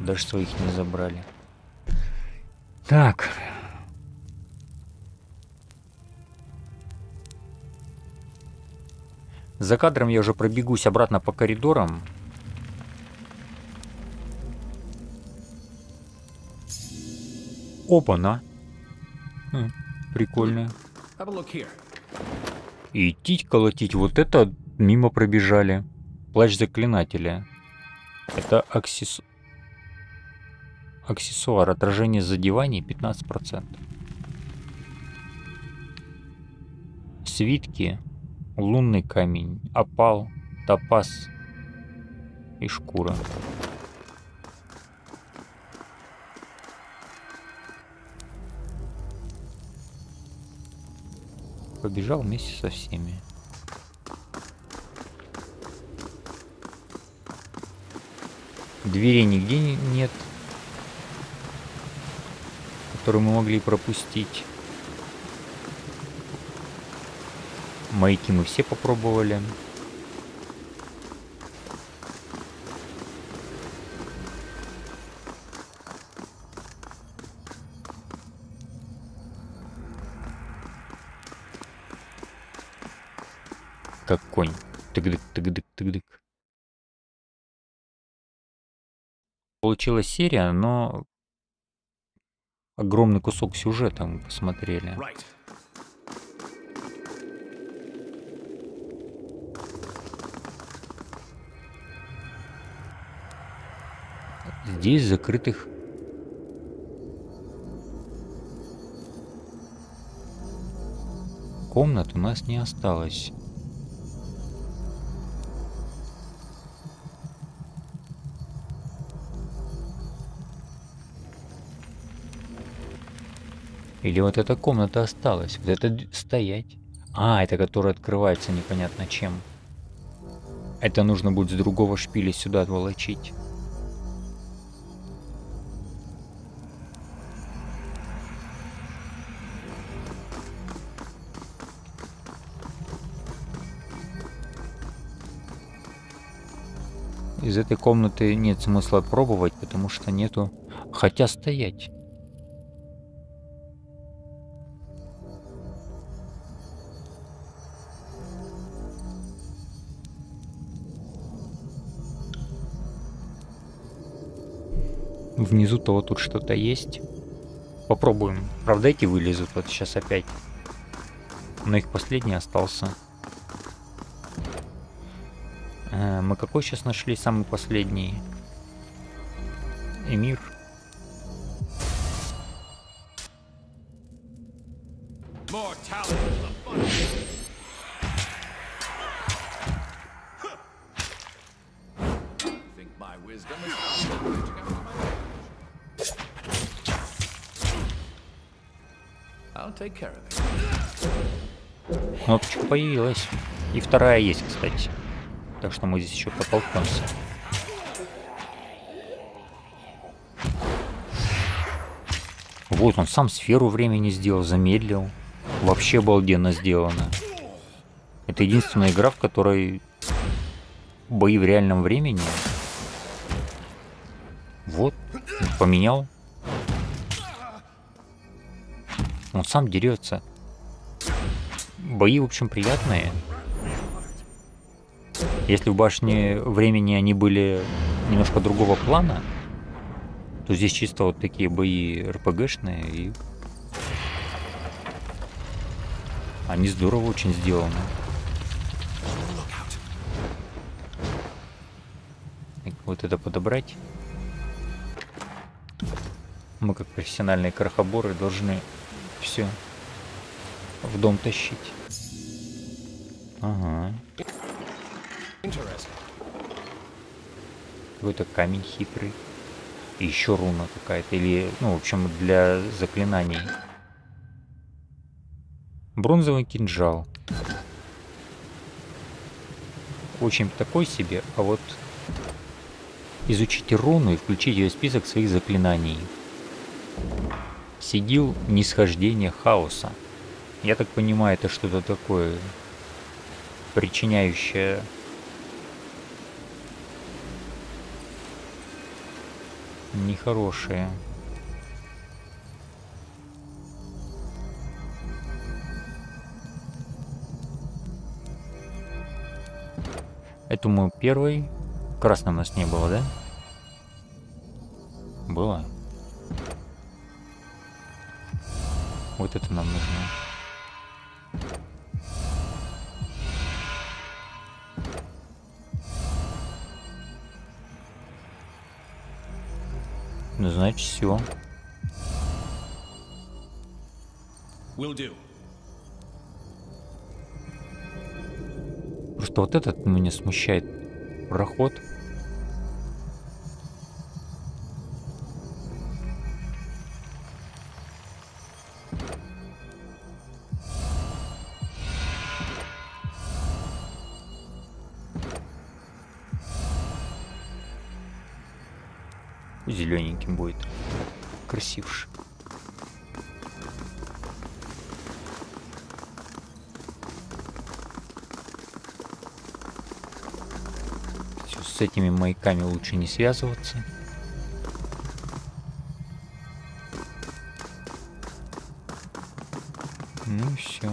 Даже своих не забрали. Так. За кадром я уже пробегусь обратно по коридорам. Опа-на. Хм, прикольно. Идти колотить, вот это мимо пробежали. Плащ заклинателя. Это аксесс... аксессуар. Отражение задеваний 15%. Свитки. Лунный камень. Опал. Топаз. И шкура. Побежал вместе со всеми. Дверей нигде не- нет, которые мы могли пропустить. Маяки мы все попробовали. Как конь. Тыгдык, тыгдык, тыгдык. Получилась серия, но огромный кусок сюжета мы посмотрели. Right. Здесь закрытых комнат у нас не осталось. Или вот эта комната осталась? Вот это стоять. А, это которая открывается непонятно чем. Это нужно будет с другого шпиля сюда отволочить. Из этой комнаты нет смысла пробовать, потому что нету... Хотя стоять. Внизу-то вот тут что-то есть. Попробуем. Правда, эти вылезут вот сейчас опять. Но их последний остался. Мы какой сейчас нашли самый последний? Эмир. Кнопочка появилась. И вторая есть, кстати. Так что мы здесь еще протолкнемся. Вот он сам сферу времени сделал, замедлил. Вообще обалденно сделано. Это единственная игра, в которой бои в реальном времени. Вот, поменял. Он сам дерется. Бои, в общем, приятные. Если в башне времени они были немножко другого плана, то здесь чисто вот такие бои РПГшные и они здорово очень сделаны. Вот это подобрать. Мы как профессиональные крохоборы должны все в дом тащить. Ага. Interesting. Какой-то камень хитрый. И еще руна какая-то. Или, ну, в общем, для заклинаний. Бронзовый кинжал. Очень такой себе, а вот изучите руну и включите ее в список своих заклинаний. Сигил нисхождения хаоса. Я так понимаю, это что-то такое, причиняющее нехорошее. Это мой первый. Красным у нас не было, да? Было. Вот это нам нужно. Значит, все. Просто вот этот меня смущает проход. Этими маяками лучше не связываться. Ну и все.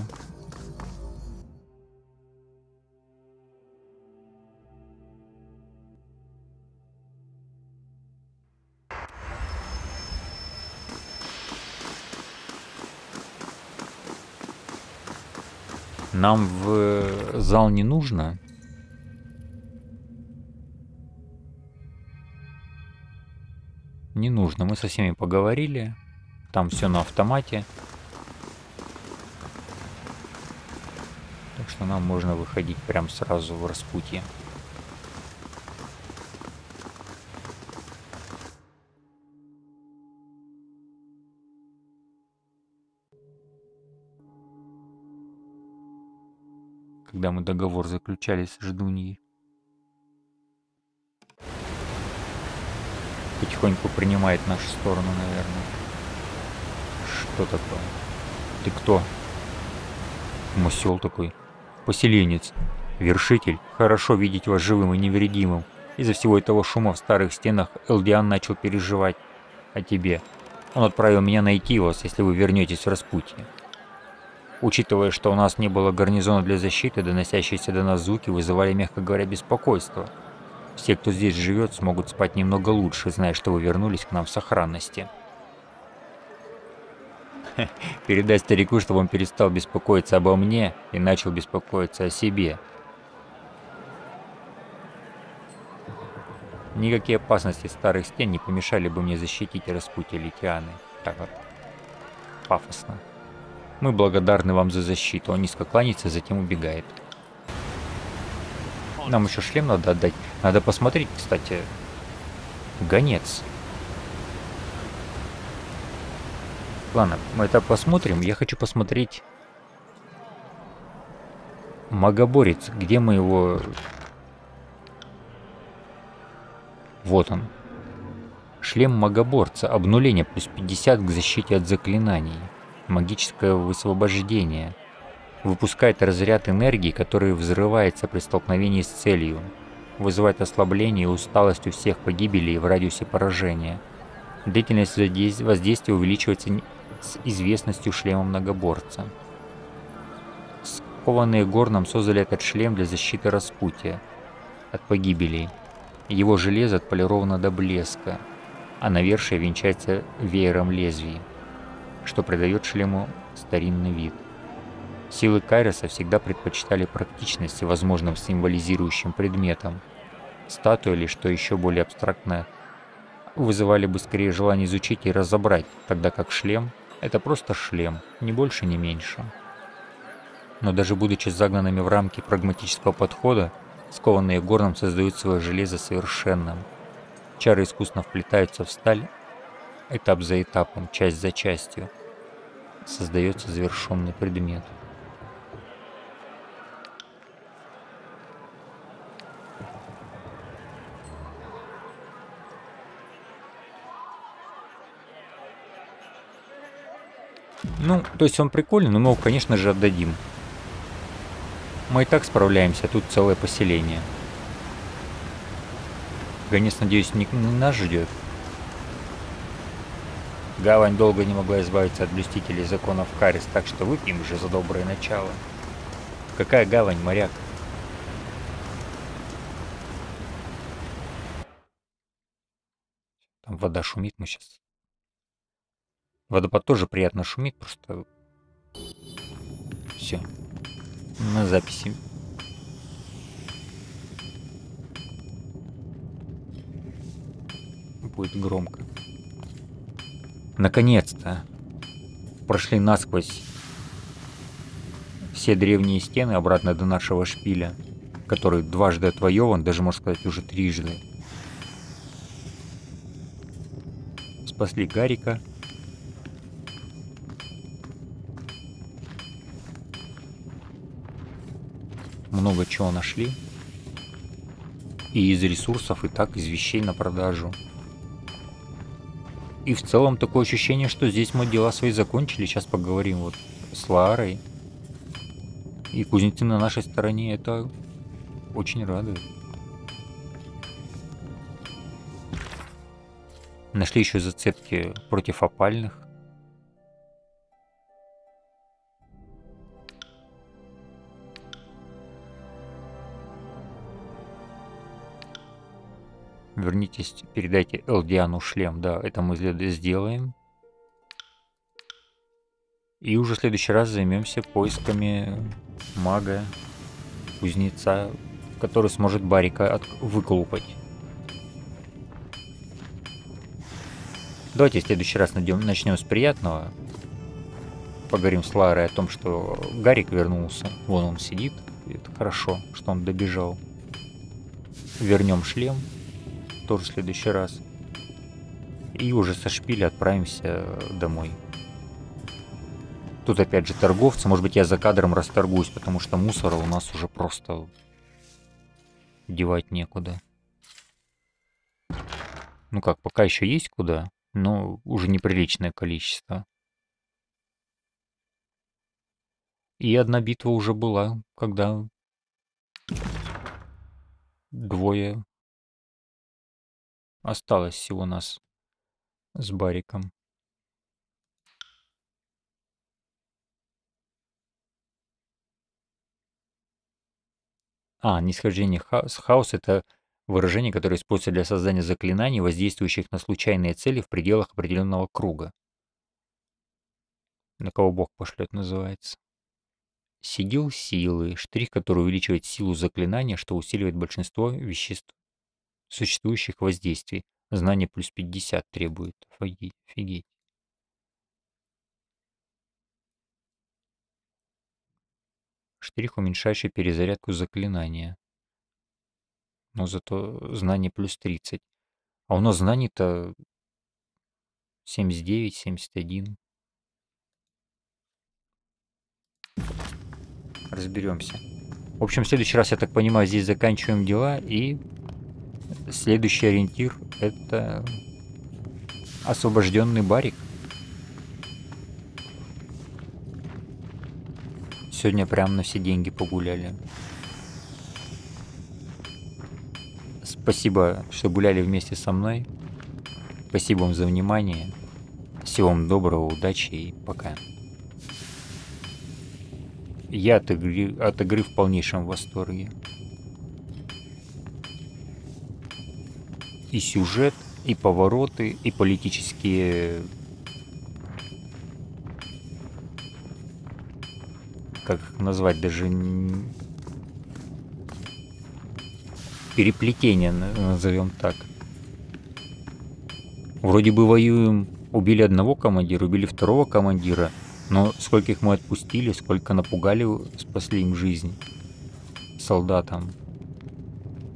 Нам в зал не нужно. Не нужно, мы со всеми поговорили. Там все на автомате. Так что нам можно выходить прям сразу в распутье. Когда мы договор заключали с Ждуньей. Потихоньку принимает нашу сторону, наверное. Что такое? Ты кто? Мусел такой. Поселенец. Вершитель. Хорошо видеть вас живым и невредимым. Из-за всего этого шума в старых стенах Элдиан начал переживать о тебе. Он отправил меня найти вас, если вы вернетесь в распутье. Учитывая, что у нас не было гарнизона для защиты, доносящиеся до нас звуки вызывали, мягко говоря, беспокойство. Все, кто здесь живет, смогут спать немного лучше, зная, что вы вернулись к нам в сохранности. Передай старику, чтобы он перестал беспокоиться обо мне и начал беспокоиться о себе. Никакие опасности старых стен не помешали бы мне защитить распутье Ликианы. Так вот, пафосно. Мы благодарны вам за защиту. Он низко кланяется, затем убегает. Нам еще шлем надо отдать. Надо посмотреть, кстати. Гонец. Ладно, мы это посмотрим. Я хочу посмотреть... Магоборец. Где мы его... Вот он. Шлем магоборца. Обнуление плюс 50 к защите от заклинаний. Магическое высвобождение. Выпускает разряд энергии, который взрывается при столкновении с целью. Вызывает ослабление и усталость у всех погибелей в радиусе поражения. Длительность воздействия увеличивается с известностью шлема многоборца. Скованные горном создали этот шлем для защиты распутия от погибелей. Его железо отполировано до блеска, а навершие венчается веером лезвий, что придает шлему старинный вид. Силы Кайроса всегда предпочитали практичность возможным символизирующим предметам. Статуя или что еще более абстрактное вызывали бы скорее желание изучить и разобрать, тогда как шлем – это просто шлем, ни больше, ни меньше. Но даже будучи загнанными в рамки прагматического подхода, скованные горном создают свое железо совершенным. Чары искусно вплетаются в сталь, этап за этапом, часть за частью. Создается завершенный предмет. Ну, то есть он прикольный, но мы его, конечно же, отдадим. Мы и так справляемся, тут целое поселение. Гонец, надеюсь, не нас ждет. Гавань долго не могла избавиться от блюстителей законов Карис, так что выпьем же за доброе начало. Какая гавань, моряк? Там вода шумит, мы сейчас... Водопад тоже приятно шумит, просто... Все. На записи будет громко. Наконец-то прошли насквозь все древние стены обратно до нашего шпиля, который дважды отвоеван, даже можно сказать уже трижды. Спасли Гарика. Много чего нашли. И из ресурсов, и так из вещей на продажу. И в целом такое ощущение, что здесь мы дела свои закончили. Сейчас поговорим вот с Ларой. И кузнецы на нашей стороне это очень радует. Нашли еще зацепки против опальных. Вернитесь, передайте Элдиану шлем. Да, это мы сделаем. И уже в следующий раз займемся поисками мага, кузнеца, который сможет Барика от... выколупать. Давайте в следующий раз найдем, начнем с приятного. Поговорим с Ларой о том, что Гарик вернулся. Вон он сидит. Это хорошо, что он добежал. Вернем шлем тоже в следующий раз. И уже со шпиля отправимся домой. Тут опять же торговцы. Может быть я за кадром расторгуюсь, потому что мусора у нас уже просто девать некуда. Ну как, пока еще есть куда, но уже неприличное количество. И одна битва уже была, когда двое Осталось всего нас с Бариком. А, нисхождение ха хаос — это выражение, которое используется для создания заклинаний, воздействующих на случайные цели в пределах определенного круга. На кого Бог пошлет, называется. Сигил силы. Штрих, который увеличивает силу заклинания, что усиливает большинство веществ существующих воздействий. Знание плюс 50 требует. Офигеть. Штрих, уменьшающий перезарядку заклинания. Но зато знание плюс 30. А у нас знаний-то 79, 71. Разберемся. В общем, в следующий раз, я так понимаю, здесь заканчиваем дела и Следующий ориентир это освобожденный барик. Сегодня прям на все деньги погуляли. Спасибо, что гуляли вместе со мной. Спасибо вам за внимание. Всего вам доброго, удачи и пока. Я от игры, от игры в полнейшем восторге. И сюжет, и повороты, и политические... Как назвать, даже... Переплетение, назовем так. Вроде бы воюем, убили одного командира, убили второго командира, но сколько их мы отпустили, сколько напугали, спасли им жизнь солдатам.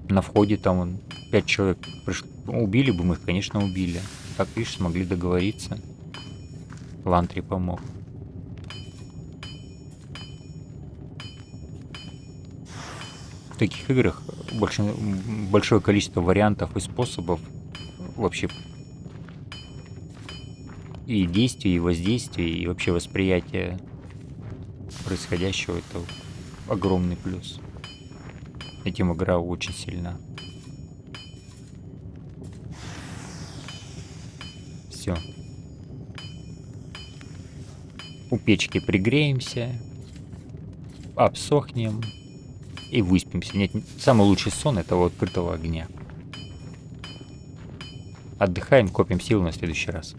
На входе там Пять человек приш- убили бы мы их, конечно, убили. Как видишь, смогли договориться. Лантри помог. В таких играх больше, м, большое количество вариантов и способов вообще и действий, и воздействий, и вообще восприятия происходящего это огромный плюс. Этим игра очень сильна. Все. У печки пригреемся, обсохнем и выспимся. Нет, самый лучший сон это у открытого огня. Отдыхаем, копим силы на следующий раз.